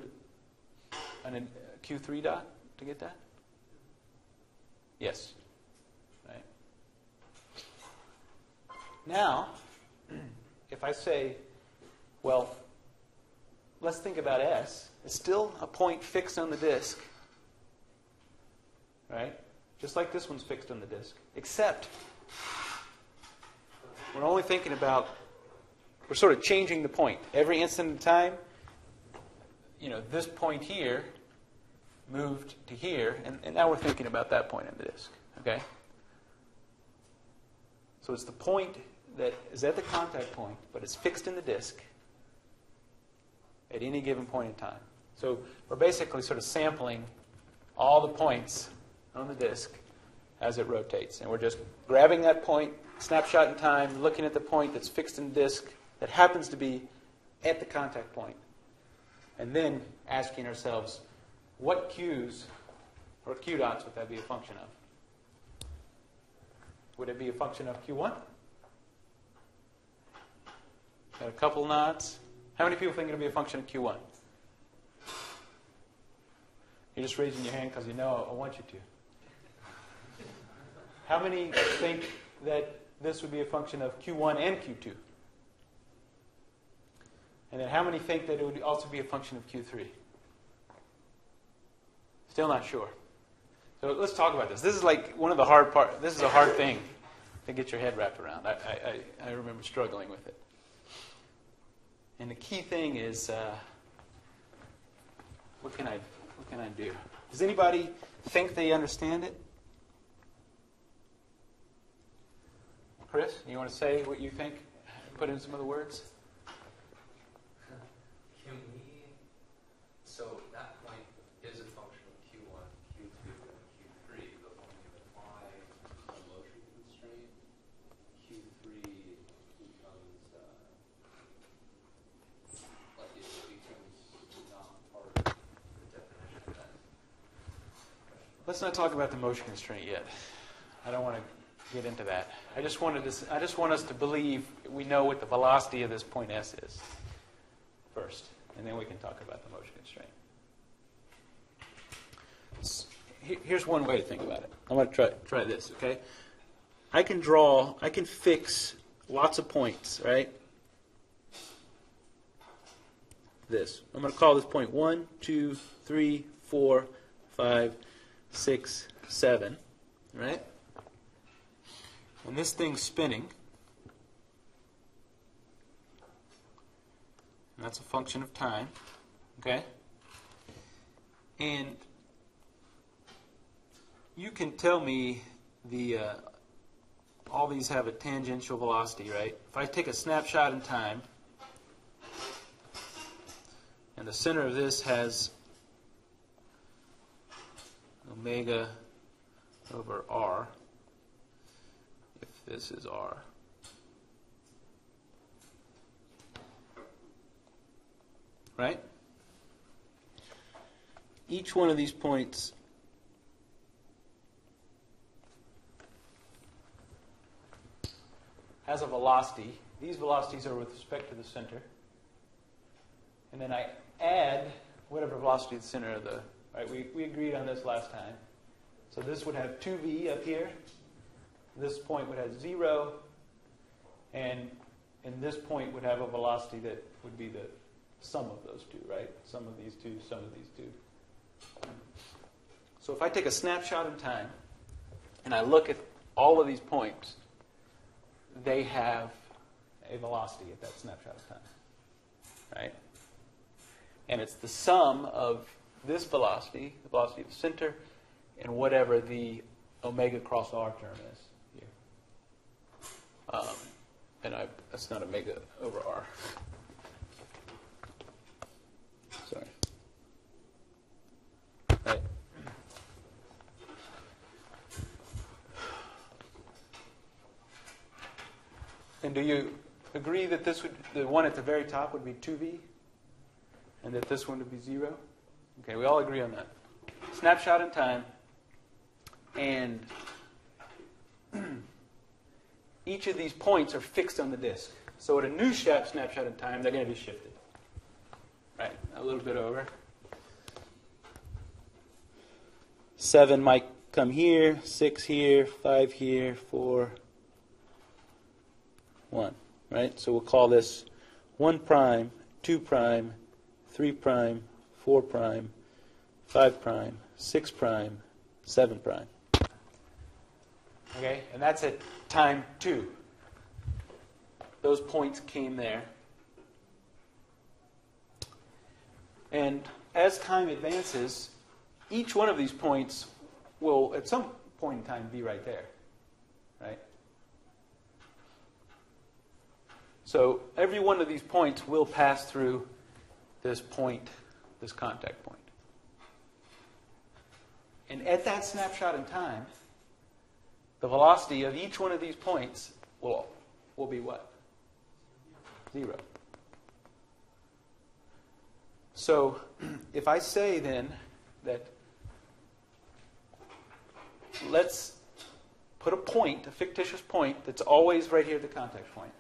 an, uh, a Q3 dot to get that? Yes. Right. Now, if I say, well, let's think about S. It's still a point fixed on the disk. Right? Just like this one's fixed on the disk. Except we're only thinking about, we're sort of changing the point. Every instant of time, you know, this point here moved to here, and, and now we're thinking about that point on the disk. Okay? So it's the point that is at the contact point, but it's fixed in the disk at any given point in time. So we're basically sort of sampling all the points on the disk as it rotates. And we're just grabbing that point, snapshot in time, looking at the point that's fixed in the disk that happens to be at the contact point and then asking ourselves, what Q's or Q dots would that be a function of? Would it be a function of Q1? Got a couple knots. How many people think it'll be a function of Q1? You're just raising your hand because you know I want you to. How many think that this would be a function of Q1 and Q2? And then how many think that it would also be a function of Q3? Still not sure. So let's talk about this. This is like one of the hard part. This is a hard thing to get your head wrapped around. I, I, I remember struggling with it. And the key thing is, uh, what can I, what can I do? Does anybody think they understand it? Chris, you want to say what you think? put in some of the words? Can we, so that point is a function of Q1, Q2, and Q3, but when you apply a motion constraint, Q3 becomes, uh, like it becomes not part of the definition of that. Let's not talk about the motion constraint yet. I don't want to get into that. I just wanted to, I just want us to believe we know what the velocity of this point S is first, and then we can talk about the motion constraint. Here's one way to think about it. I'm going to try, try this, okay? I can draw, I can fix lots of points, right? This. I'm going to call this point one, two, three, four, five, six, seven, right? And this thing's spinning. And that's a function of time, okay? And you can tell me the uh, all these have a tangential velocity, right? If I take a snapshot in time, and the center of this has omega over r, if this is r. Right? Each one of these points has a velocity. These velocities are with respect to the center. And then I add whatever velocity the center of the, right, we, we agreed on this last time. So this would have 2v up here. This point would have 0. And, and this point would have a velocity that would be the sum of those two, right? Sum of these two, sum of these two. So if I take a snapshot in time and I look at all of these points, they have a velocity at that snapshot of time, right? And it's the sum of this velocity, the velocity of the center, and whatever the omega cross r term is here. Um, and I, that's not omega over r. Sorry. Right. And do you agree that this would, the one at the very top would be 2v? And that this one would be 0? Okay, we all agree on that. Snapshot in time. And each of these points are fixed on the disk. So at a new snapshot in time, they're going to be shifted. Right, a little bit over. 7 might come here, 6 here, 5 here, 4, 1. Right? So we'll call this 1 prime, 2 prime, 3 prime, 4 prime, 5 prime, 6 prime, 7 prime. Okay? And that's at time 2. Those points came there. And as time advances, each one of these points will, at some point in time, be right there. Right? So every one of these points will pass through this point, this contact point. And at that snapshot in time, the velocity of each one of these points will, will be what? Zero. So if I say then that let's put a point, a fictitious point, that's always right here at the contact point.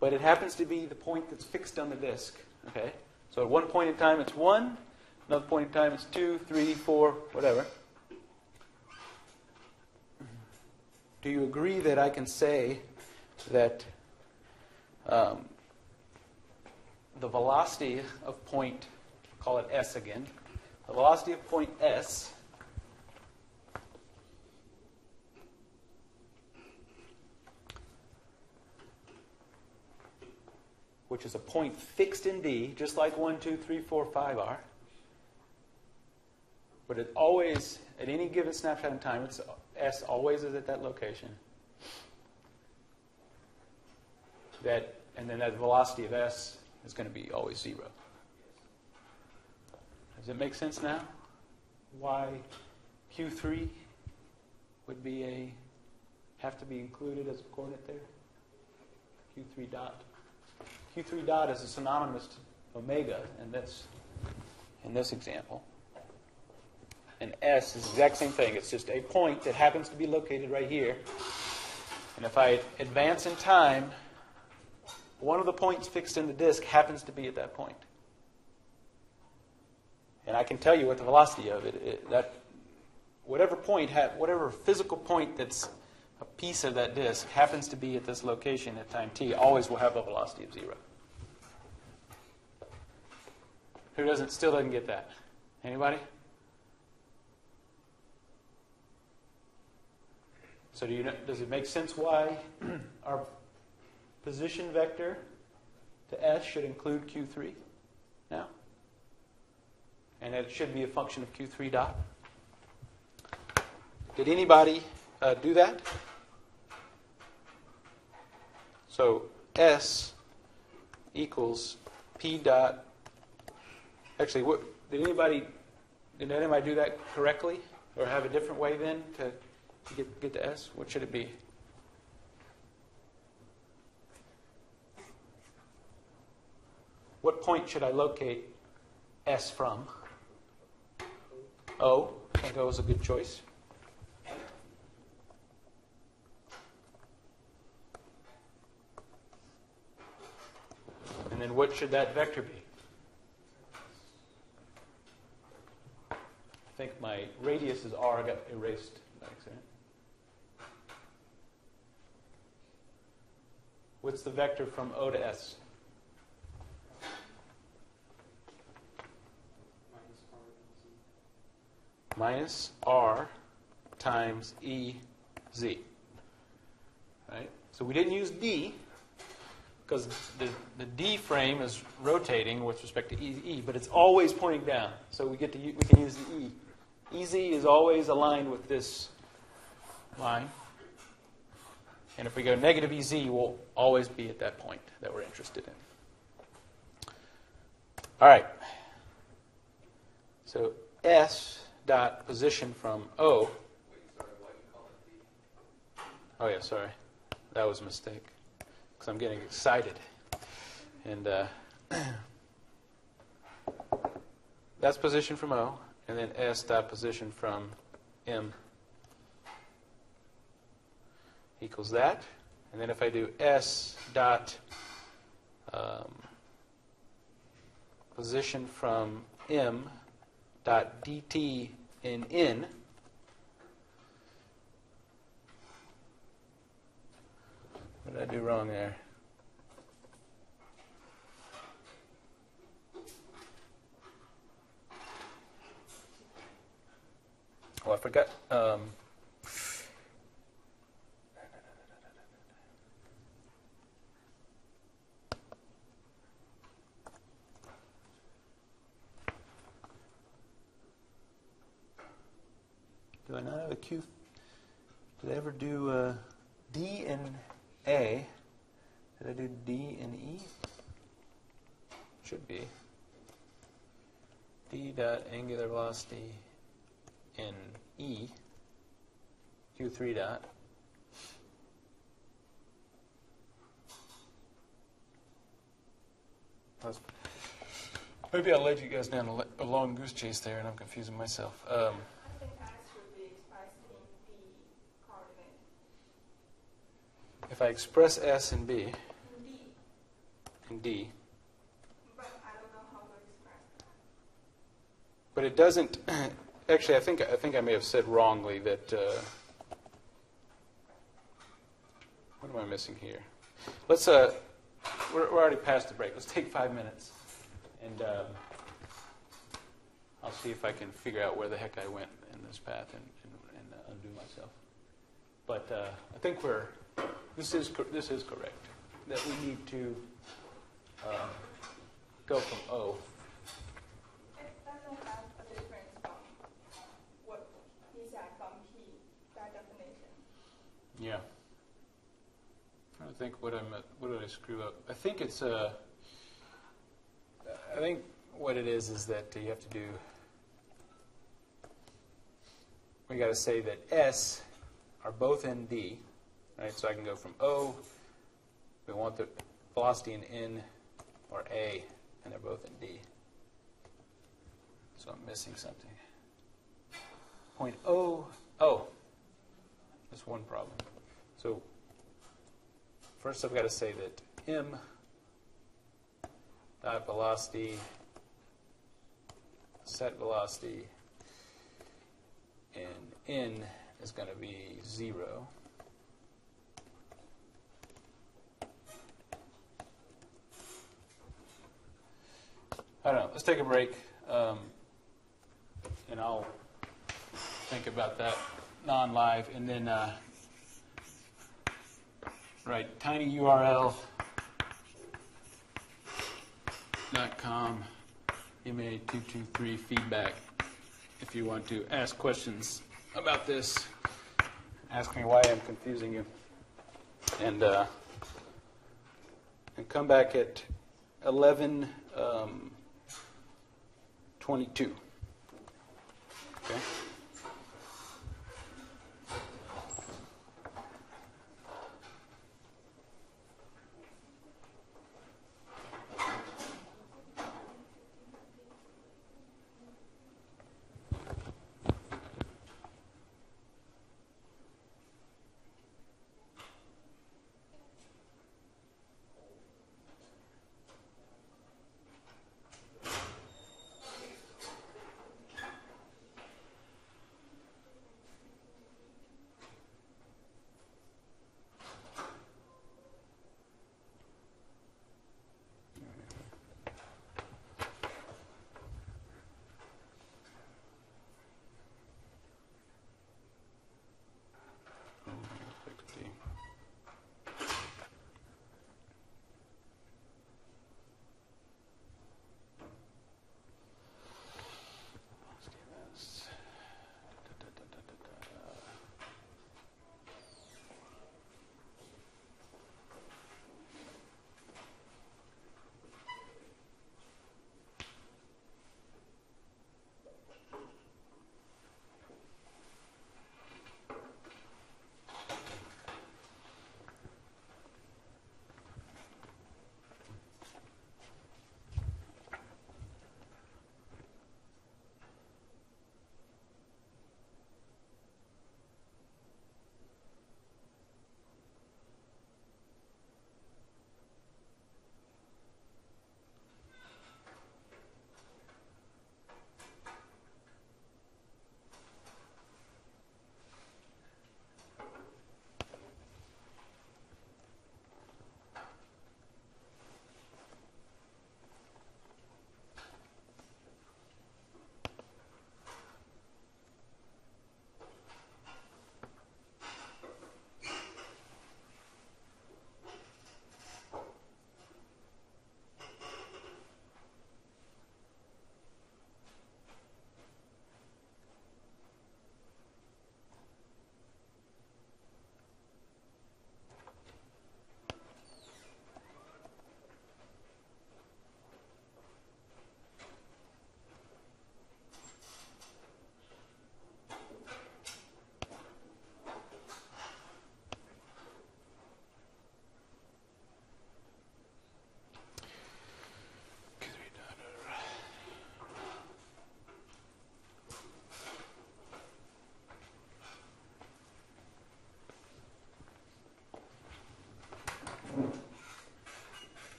But it happens to be the point that's fixed on the disk. Okay? So at one point in time it's one, another point in time it's two, three, four, whatever. Do you agree that I can say that um, the velocity of point, call it S again, the velocity of point S which is a point fixed in D, just like 1, 2, 3, 4, 5 are. But it always, at any given snapshot in time, it's S always is at that location. that, and then that velocity of s is going to be always zero. Does it make sense now? Why q3 would be a have to be included as a coordinate there? q3 dot. Q3 dot is a synonymous to omega, and that's in this example. And s is the exact same thing. It's just a point that happens to be located right here. And if I advance in time, one of the points fixed in the disk happens to be at that point. And I can tell you what the velocity of it, it that whatever point, ha- whatever physical point that's a piece of that disk happens to be at this location at time t, always will have a velocity of zero. Who doesn't still doesn't get that? Anybody? So do you know, does it make sense why our position vector to s should include q3 now? And that it should be a function of q3 dot? Did anybody uh, do that? So s equals p dot. Actually, what, did anybody did anybody do that correctly, or have a different way then to, get get to s? What should it be? What point should I locate s from? O. I think O is a good choice. And then what should that vector be? Think my radius is r. Got erased by accident. Eh? What's the vector from O to S? Minus r times e z. Right? So we didn't use d because the, the d frame is rotating with respect to e, e, but it's always pointing down. So we get to we can use the e. Ez is always aligned with this line. And if we go negative ez, we'll always be at that point that we're interested in. All right. So S dot position from O. Oh yeah, sorry, that was a mistake because I'm getting excited, and uh, that's position from O, and then S dot position from M equals that, and then if I do S dot um, position from M dot dt in N. What did I do wrong there? Oh, I forgot. Um, do I not have a Q? Did I ever do uh, D and A? Did I do D and E? Should be. D dot angular velocity in E. Q3 dot. Maybe I led you guys down a, a long goose chase there, and I'm confusing myself. Um, I think S should be expressed in the coordinate. if I express S and B In D, and D, but I don't know how to express that. But it doesn't. Actually, I think I think I may have said wrongly that. Uh, what am I missing here? Let's. Uh, we're, we're already past the break. Let's take five minutes, and um, I'll see if I can figure out where the heck I went in this path and, and, and uh, undo myself. But uh, I think we're. This is this is correct. That we need to uh, go from O It doesn't have a difference from what Yeah. Trying to think what I'm. What did I screw up? I think it's Uh, I think what it is is that you have to do. We got to say that S are both in D, right? So I can go from O. We want the velocity in N or A, and they're both in D. So I'm missing something. Point O. Oh, there's one problem. So first I've got to say that M dot velocity, set velocity, and N is going to be zero. I don't know. Let's take a break, um, and I'll think about that non-live, and then uh, write tinyurl.com MA223 feedback if you want to ask questions about this. Ask me why I'm confusing you, and uh, and come back at 11. Um, 22. Okay?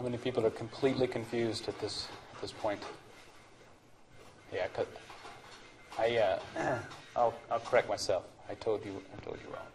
How many people are completely confused at this at this point? Yeah, I uh, I'll I'll correct myself. I told you I told you wrong.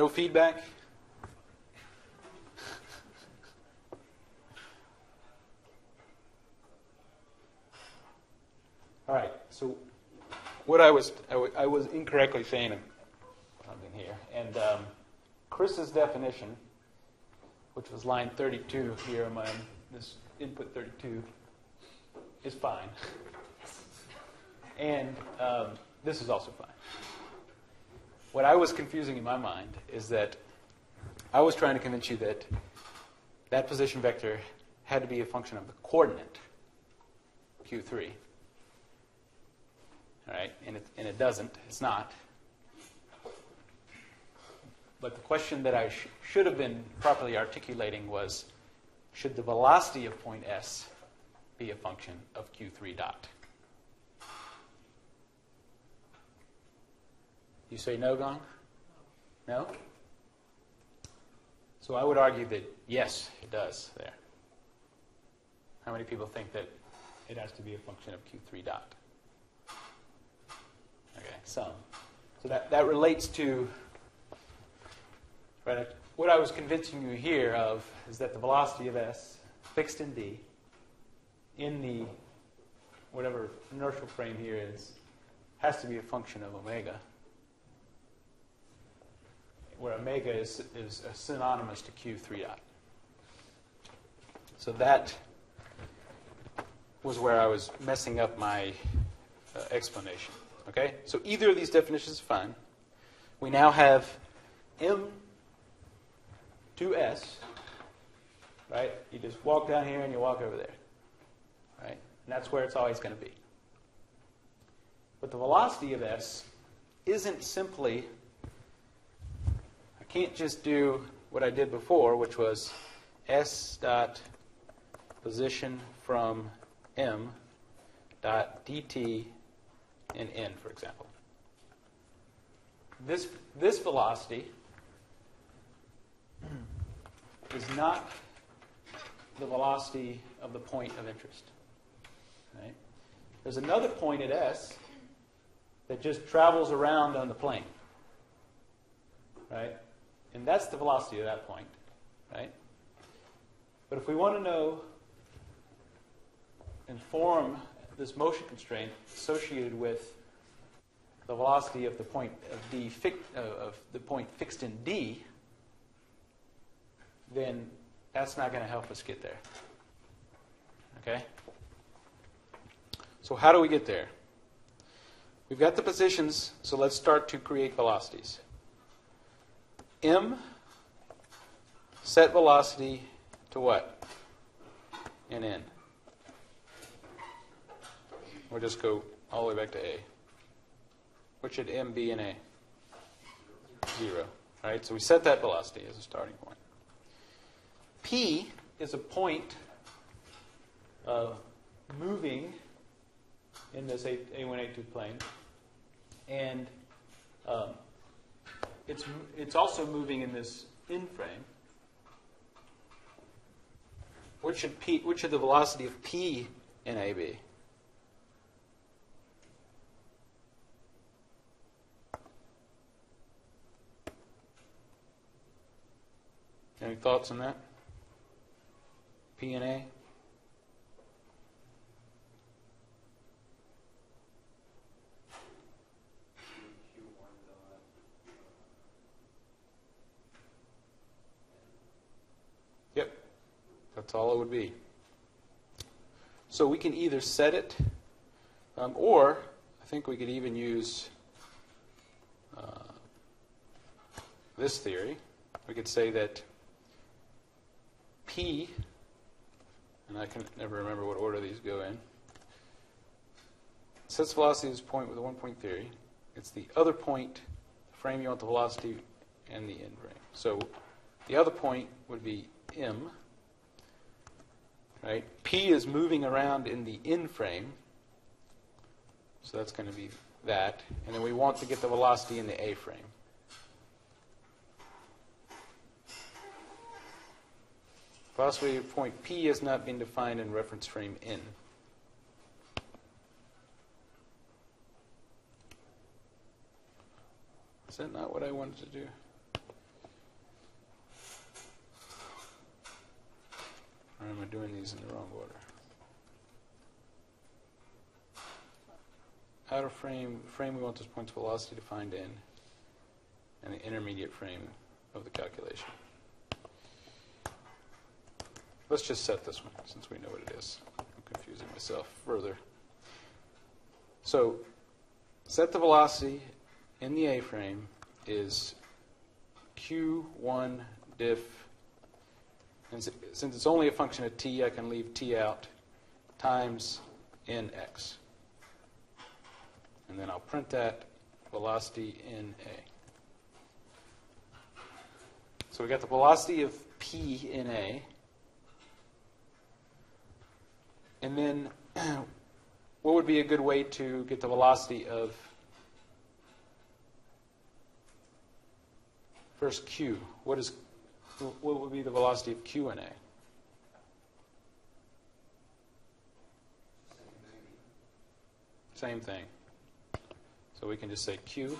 No feedback? All right, so what I was, I was incorrectly saying something here. And um, Chris's definition, which was line 32 here on my, this input 32, is fine. And um, this is also fine. What I was confusing in my mind is that I was trying to convince you that that position vector had to be a function of the coordinate, Q3. All right, and it, and it doesn't. It's not. But the question that I sh- should have been properly articulating was should the velocity of point S be a function of Q3 dot? You say no, Gong? No? So I would argue that yes, it does there. How many people think that it has to be a function of Q3 dot? Okay, some. So that, that relates to right, what I was convincing you here of is that the velocity of S fixed in D in the whatever inertial frame here is has to be a function of omega, where omega is, is synonymous to Q3 dot. So that was where I was messing up my uh, explanation. Okay? So either of these definitions is fine. We now have M to S, right? You just walk down here and you walk over there, right? And that's where it's always going to be. But the velocity of S isn't simply, can't just do what I did before, which was S dot position from M dot dt in n, for example. This, this velocity is not the velocity of the point of interest. Right? There's another point at S that just travels around on the plane. Right? And that's the velocity of that point. Right? But if we want to know and form this motion constraint associated with the velocity of the point of d fi- uh, of the point fixed in d, then that's not going to help us get there. Okay? So how do we get there? We've got the positions, so let's start to create velocities. M set velocity to what? In n. We'll just go all the way back to A. What should M be in A? Zero. Right? So we set that velocity as a starting point. P is a point uh, moving in this A, A1, A2 plane. And um, it's, it's also moving in this N frame. What should, P, what should the velocity of P in A be? Any thoughts on that? P and A? That's all it would be. So we can either set it, um, or I think we could even use uh, this theory. We could say that P, and I can never remember what order these go in, sets velocity this point with a one point theory. It's the other point, the frame you want the velocity, and the end frame. So the other point would be M. Right? P is moving around in the N frame. So that's going to be that. And then we want to get the velocity in the A frame. Velocity of point P has not been defined in reference frame N. Is that not what I wanted to do? Doing these in the wrong order? Outer frame, frame we want this point's velocity defined in, and the intermediate frame of the calculation. Let's just set this one, since we know what it is. I'm confusing myself further. So, set the velocity in the A-frame is q1 diff, and since it's only a function of t, I can leave t out, times nx. And then I'll print that velocity in A. So we got the velocity of p in A. And then what would be a good way to get the velocity of first q? What is what would be the velocity of q and A? Same thing. So we can just say q,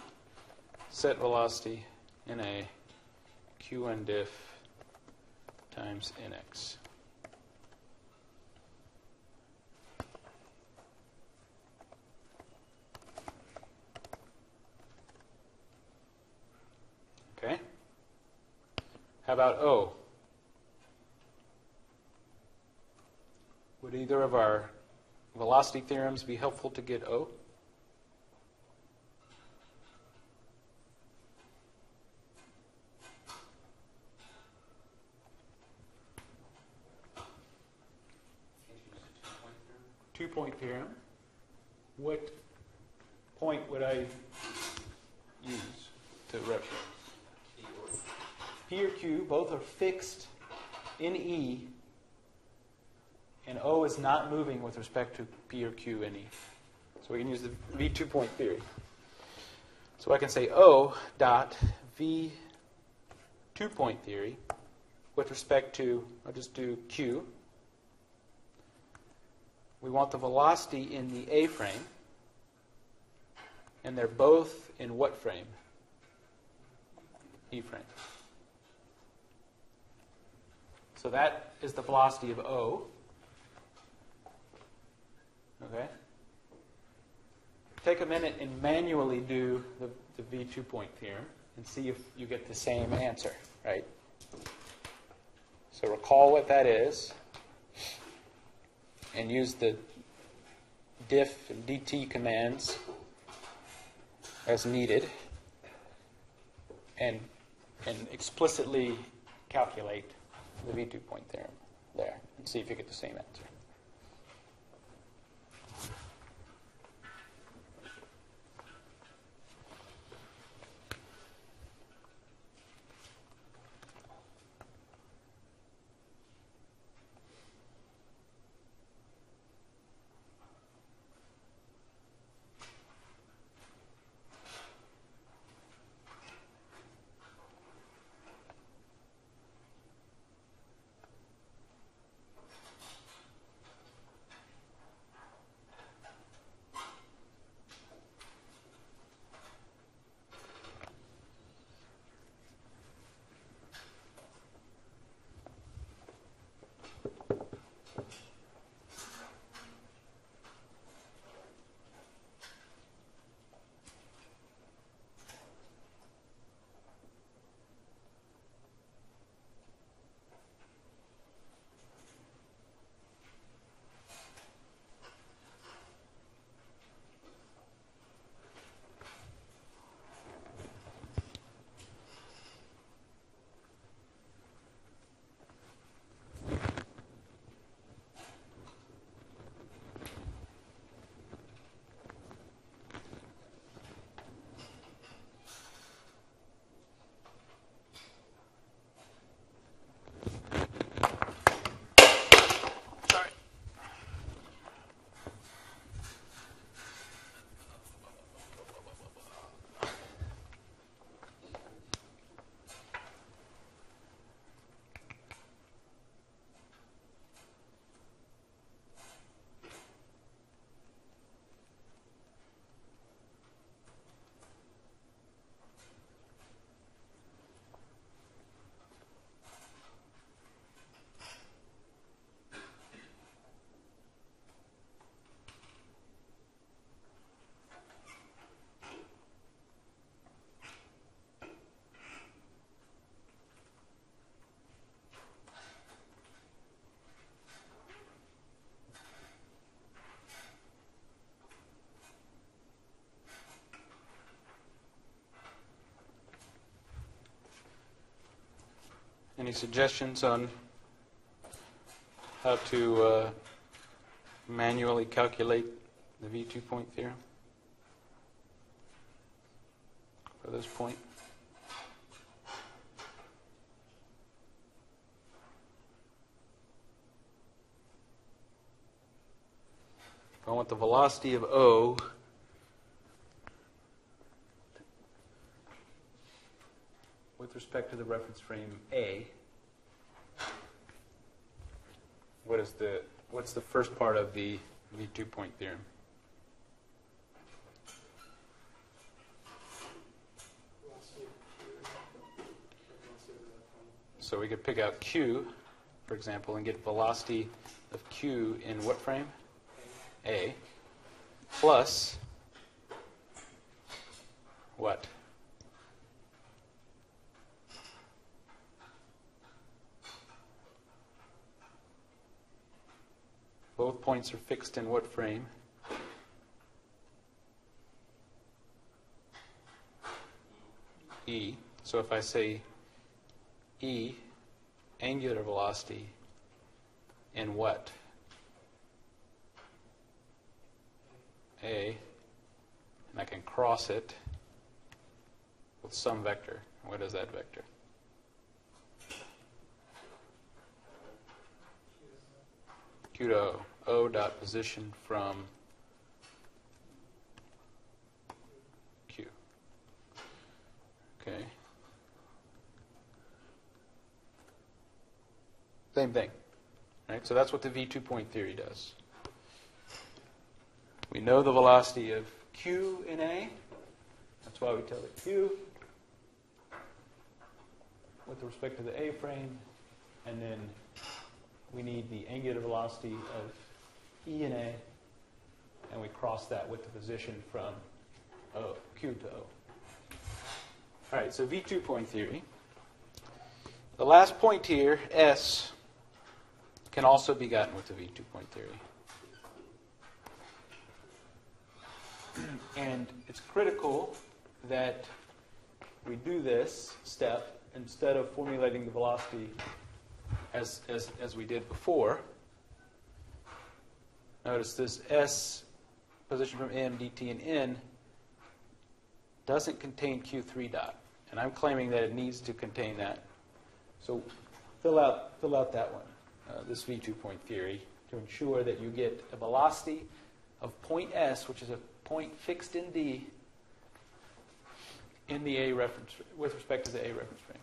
set velocity in A Q and diff times nx. Okay. How about O? Would either of our velocity theorems be helpful to get O? Two-point theorem? Two point theorem. What point would I use to reference? P or Q, both are fixed in E, and O is not moving with respect to P or Q in E. So we can use the V two point theory. So I can say O dot V two point theory with respect to, I'll just do Q. We want the velocity in the A frame, and they're both in what frame? E frame. So that is the velocity of O. Okay? Take a minute and manually do the, the V2 point theorem and see if you get the same answer, right? So recall what that is and use the diff and dt commands as needed and, and explicitly calculate the V2 point theorem there and see if you get the same answer. Any suggestions on how to uh, manually calculate the V2 point theorem? For this point? I want the velocity of O with respect to the reference frame A, what is the what's the first part of the V2 point theorem? The. So we could pick out Q, for example, and get velocity of Q in what frame? A. Plus what? Both points are fixed in what frame? E. So if I say E, angular velocity, in what? A, and I can cross it with some vector. What is that vector? Q to O. O dot position from Q. Okay. Same thing. Right? So that's what the V2 point theory does. We know the velocity of Q in A. That's why we tell it Q with respect to the A frame. And then we need the angular velocity of E and A. And we cross that with the position from O, Q to O. All right, so V2 point theory. The last point here, S, can also be gotten with the V2 point theory. And it's critical that we do this step instead of formulating the velocity as, as, as we did before. Notice this S position from M, dt, and N doesn't contain Q3 dot. And I'm claiming that it needs to contain that. So fill out, fill out that one, uh, this V2 point theory, to ensure that you get a velocity of point S, which is a point fixed in D, in the A reference, with respect to the A reference frame.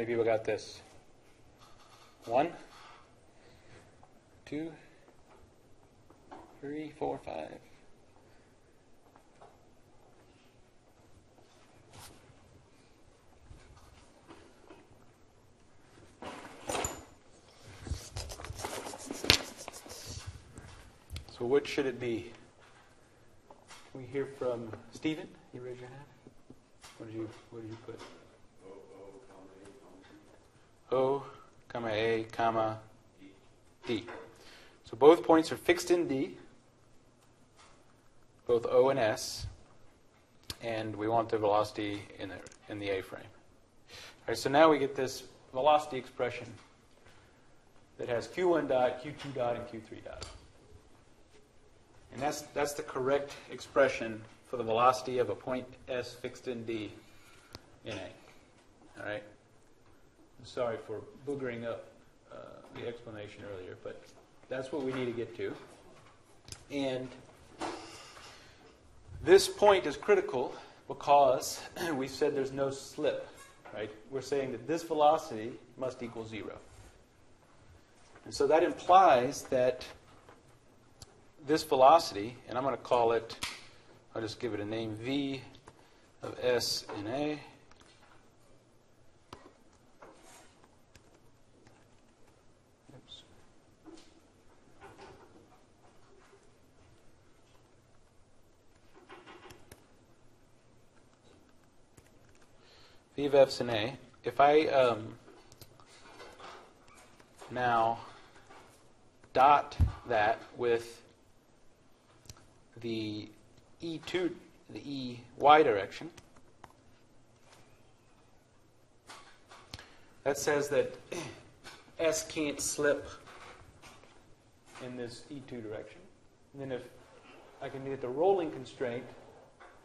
Many people got this? One, two, three, four, five. So, what should it be? Can we hear from Stephen? You raise your hand. What did you What did you put? O, comma Comma D. So both points are fixed in D, both O and S, and we want the velocity in the, in the A frame. All right, so now we get this velocity expression that has Q1 dot, Q2 dot, and Q3 dot. And that's, that's the correct expression for the velocity of a point S fixed in D in A. All right? I'm sorry for boogering up uh, the explanation earlier, but that's what we need to get to. And this point is critical because we said there's no slip, right? We're saying that this velocity must equal zero. And so that implies that this velocity, and I'm going to call it, I'll just give it a name, v of s in A. V of s in A. If I um, now dot that with the E2, the EY direction. That says that S can't slip in this E2 direction. And then if I can get the rolling constraint,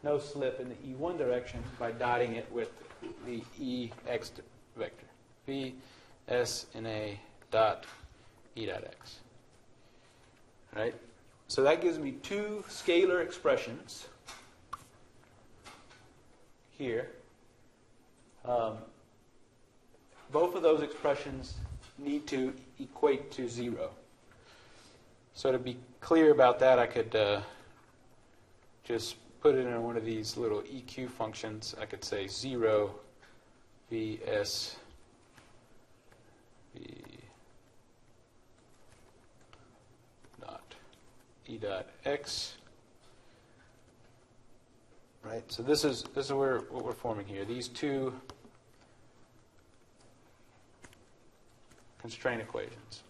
no slip in the E1 direction by dotting it with the EX vector. V, S, and A dot E dot X. Right? So that gives me two scalar expressions here. Um, both of those expressions need to equate to zero. So to be clear about that, I could uh, just put it in one of these little EQ functions. I could say 0 Vs V dot E dot X. Right, so this is this is where, what we're forming here. These two constraint equations.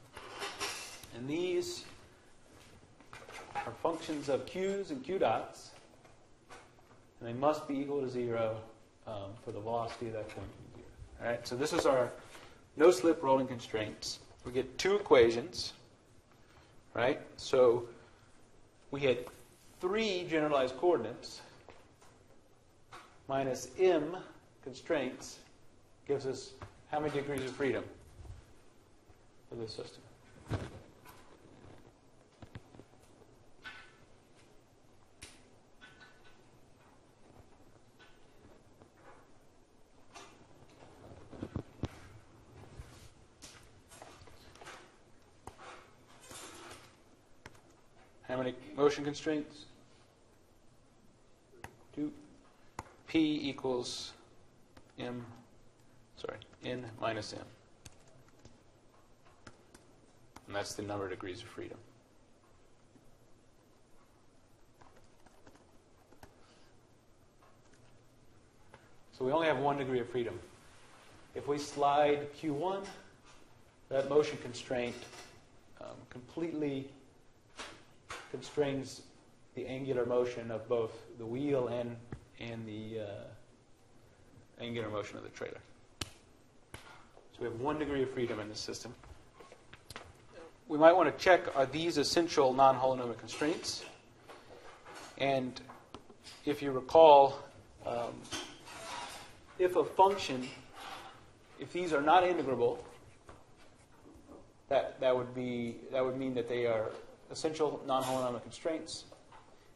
And these are functions of q's and q dots, and they must be equal to zero um, for the velocity of that point. All right, so this is our no slip rolling constraints. We get two equations, right? So we had three generalized coordinates minus m constraints gives us how many degrees of freedom for this system? How many constraints? Two. P equals m, sorry, n minus m. And that's the number of degrees of freedom. So we only have one degree of freedom. If we slide Q1, that motion constraint um, completely constrains the angular motion of both the wheel and, and the uh, angular motion of the trailer. So we have one degree of freedom in this system. We might want to check are these essential non holonomic constraints? And if you recall, um, if a function, if these are not integrable, that, that would be that would mean that they are essential non-holonomic constraints.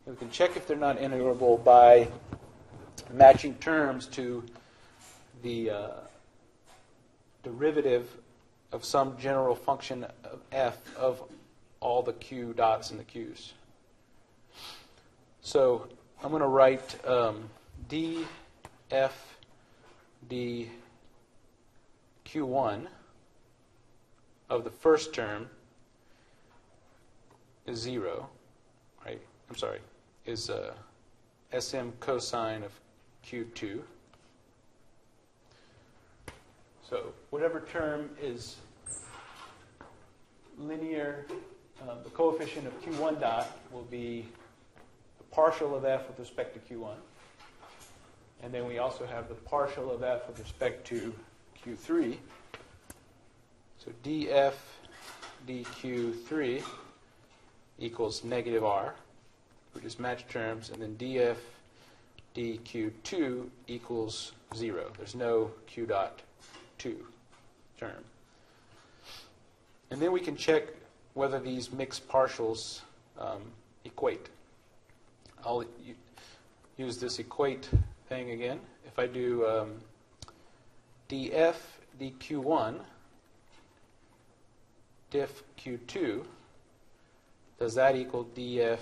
And we can check if they're not integrable by matching terms to the uh, derivative of some general function of f of all the q dots and the q's. So I'm going to write um, d f d q1 of the first term is 0, right? I'm sorry, is uh, sm cosine of q2. So whatever term is linear, uh, the coefficient of q1 dot will be the partial of f with respect to q1. And then we also have the partial of f with respect to q3. So df dq3 equals negative r. Which is match terms, and then df dq2 equals 0. There's no q dot 2 term. And then we can check whether these mixed partials um, equate. I'll use this equate thing again. If I do um, df dq1 diff q2, does that equal df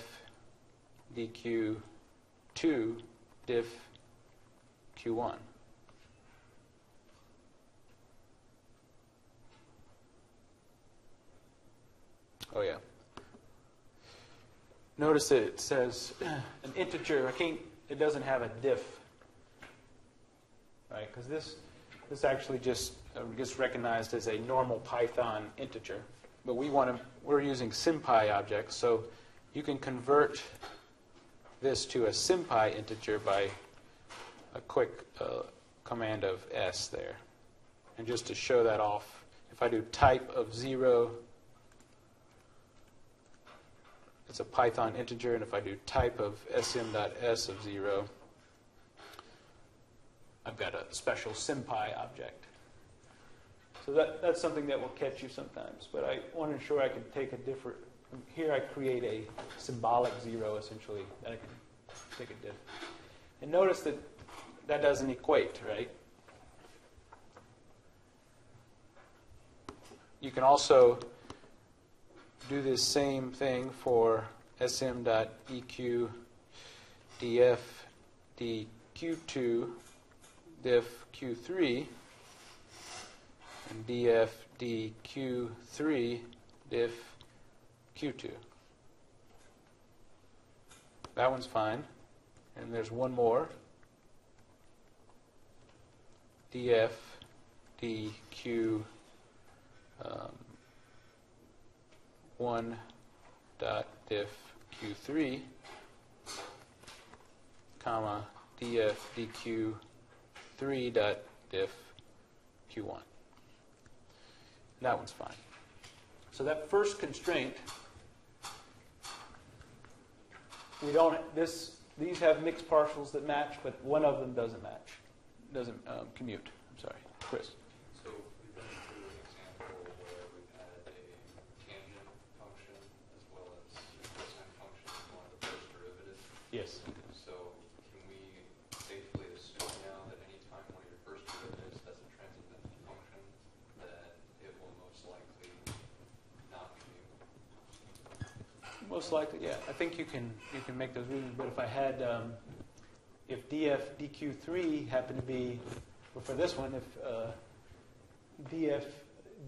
dq2 diff q1? Oh, yeah. Notice that it says an integer. I can't. It doesn't have a diff, right? Because this this actually just uh, gets recognized as a normal Python integer, but we want to. We're using SymPy objects, so you can convert this to a SymPy integer by a quick uh, command of s there, and just to show that off, if I do type of zero it's a Python integer, and if I do type of sm.s of 0, I've got a special SymPy object. So that, that's something that will catch you sometimes, but I want to ensure I can take a different, here I create a symbolic 0 essentially, that I can take a diff. And notice that that doesn't equate, right? You can also do this same thing for sm.eq df dq2 diff q3 and df dq3 diff q2. That one's fine. And there's one more. df dq um, 1 dot diff q3 comma df dq 3 dot diff q1 that one's fine. So that first constraint we don't this these have mixed partials that match but one of them doesn't match doesn't um, commute. I'm sorry chris. So we've been through an example where we've had a tangent function as well as a cosine function as one of the first derivatives. yes So can we safely assume now that any time one of your first derivatives has a transcendental function, that it will most likely not be mu? Most likely, yeah. I think you can you can make those reasons. But if I had um, if df dq3 happened to be well, for this one, if uh, df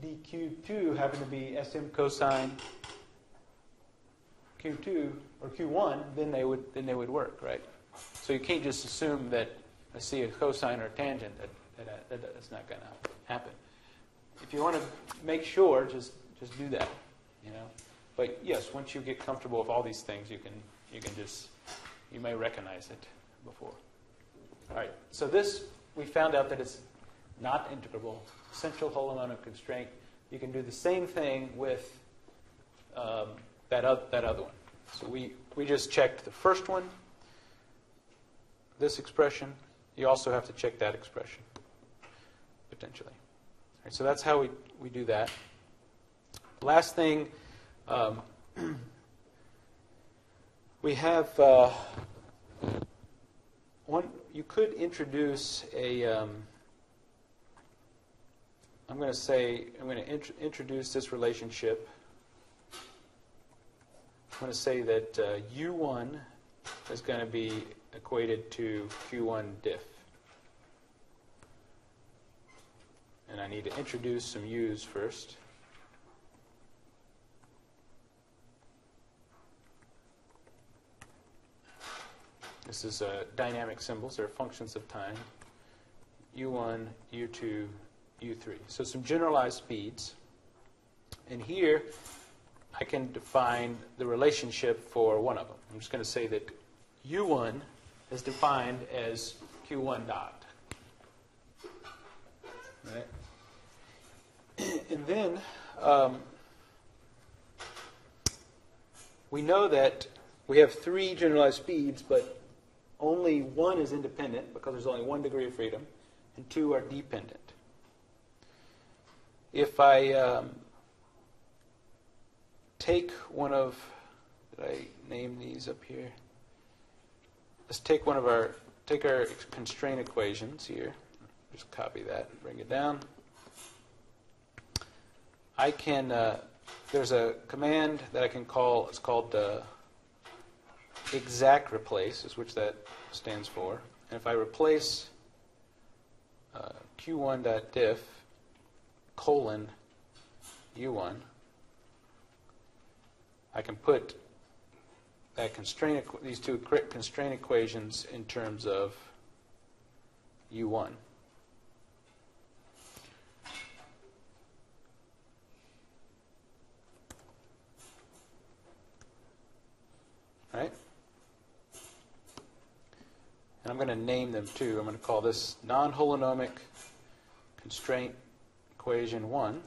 dq2 happened to be sm cosine q2 or q1, then they would then they would work, right? So you can't just assume that I see a cosine or a tangent that, that, that that's not going to happen. If you want to make sure, just just do that, you know. But yes, once you get comfortable with all these things, you can you can just you may recognize it before. All right. So this we found out that it's not integrable. Central holonomic constraint. You can do the same thing with um, that o- that other one. So we we just checked the first one. This expression. You also have to check that expression potentially. All right, so that's how we, we do that. Last thing, um, we have uh, one. You could introduce a. Um, I'm going to say I'm going to int- introduce this relationship. I'm going to say that uh, U1 is going to be equated to Q1 diff. And I need to introduce some U's first. This is dynamic symbols. They're functions of time. U1, U2, U3. So some generalized speeds. And here, I can define the relationship for one of them. I'm just going to say that U1 is defined as Q1 dot. Right? And then um, we know that we have three generalized speeds, but only one is independent because there's only one degree of freedom, and two are dependent. If I um, take one of, did I name these up here? Let's take one of our, take our constraint equations here. Just copy that and bring it down. I can, uh, there's a command that I can call, it's called uh, exact replace, is which that stands for. And if I replace uh, q1.diff colon u1, I can put that constraint, these two constraint equations in terms of u1. Right? And I'm going to name them too. I'm going to call this non-holonomic constraint equation 1.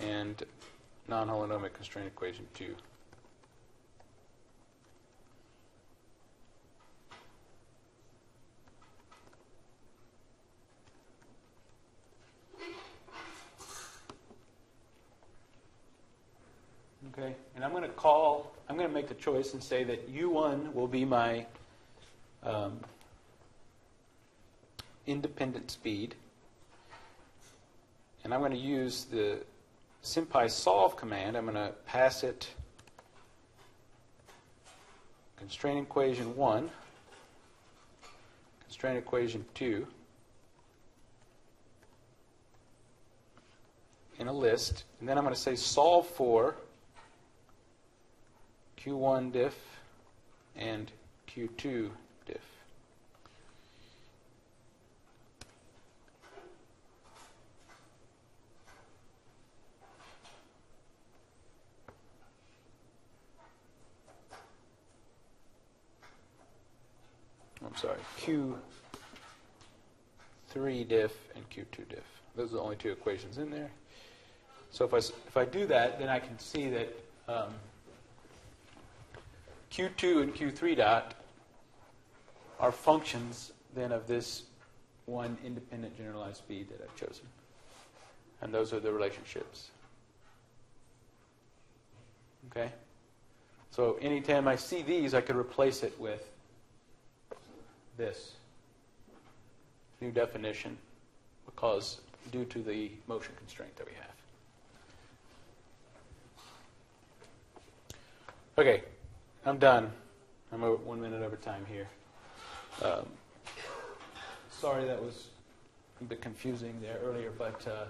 And non-holonomic constraint equation 2. Okay, and I'm going to call, I'm going to make the choice and say that U1 will be my um, independent speed. And I'm going to use the SymPy solve command. I'm going to pass it constraint equation 1, constraint equation 2, in a list. And then I'm going to say solve for Q1 diff and Q2 diff. I'm sorry, Q3 diff and Q2 diff. Those are the only two equations in there. So if I, if I do that, then I can see that um, Q2 and Q3 dot are functions then of this one independent generalized speed that I've chosen. And those are the relationships. Okay? So anytime I see these, I could replace it with this new definition because due to the motion constraint that we have. Okay, I'm done. I'm over one minute over time here. Um, sorry that was a bit confusing there earlier, but uh,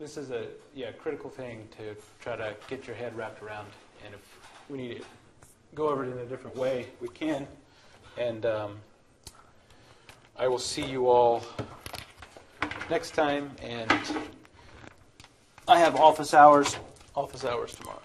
this is a yeah critical thing to try to get your head wrapped around. And if we need to go over it in a different way, we can. And um, I will see you all next time. And I have office hours. Office hours tomorrow.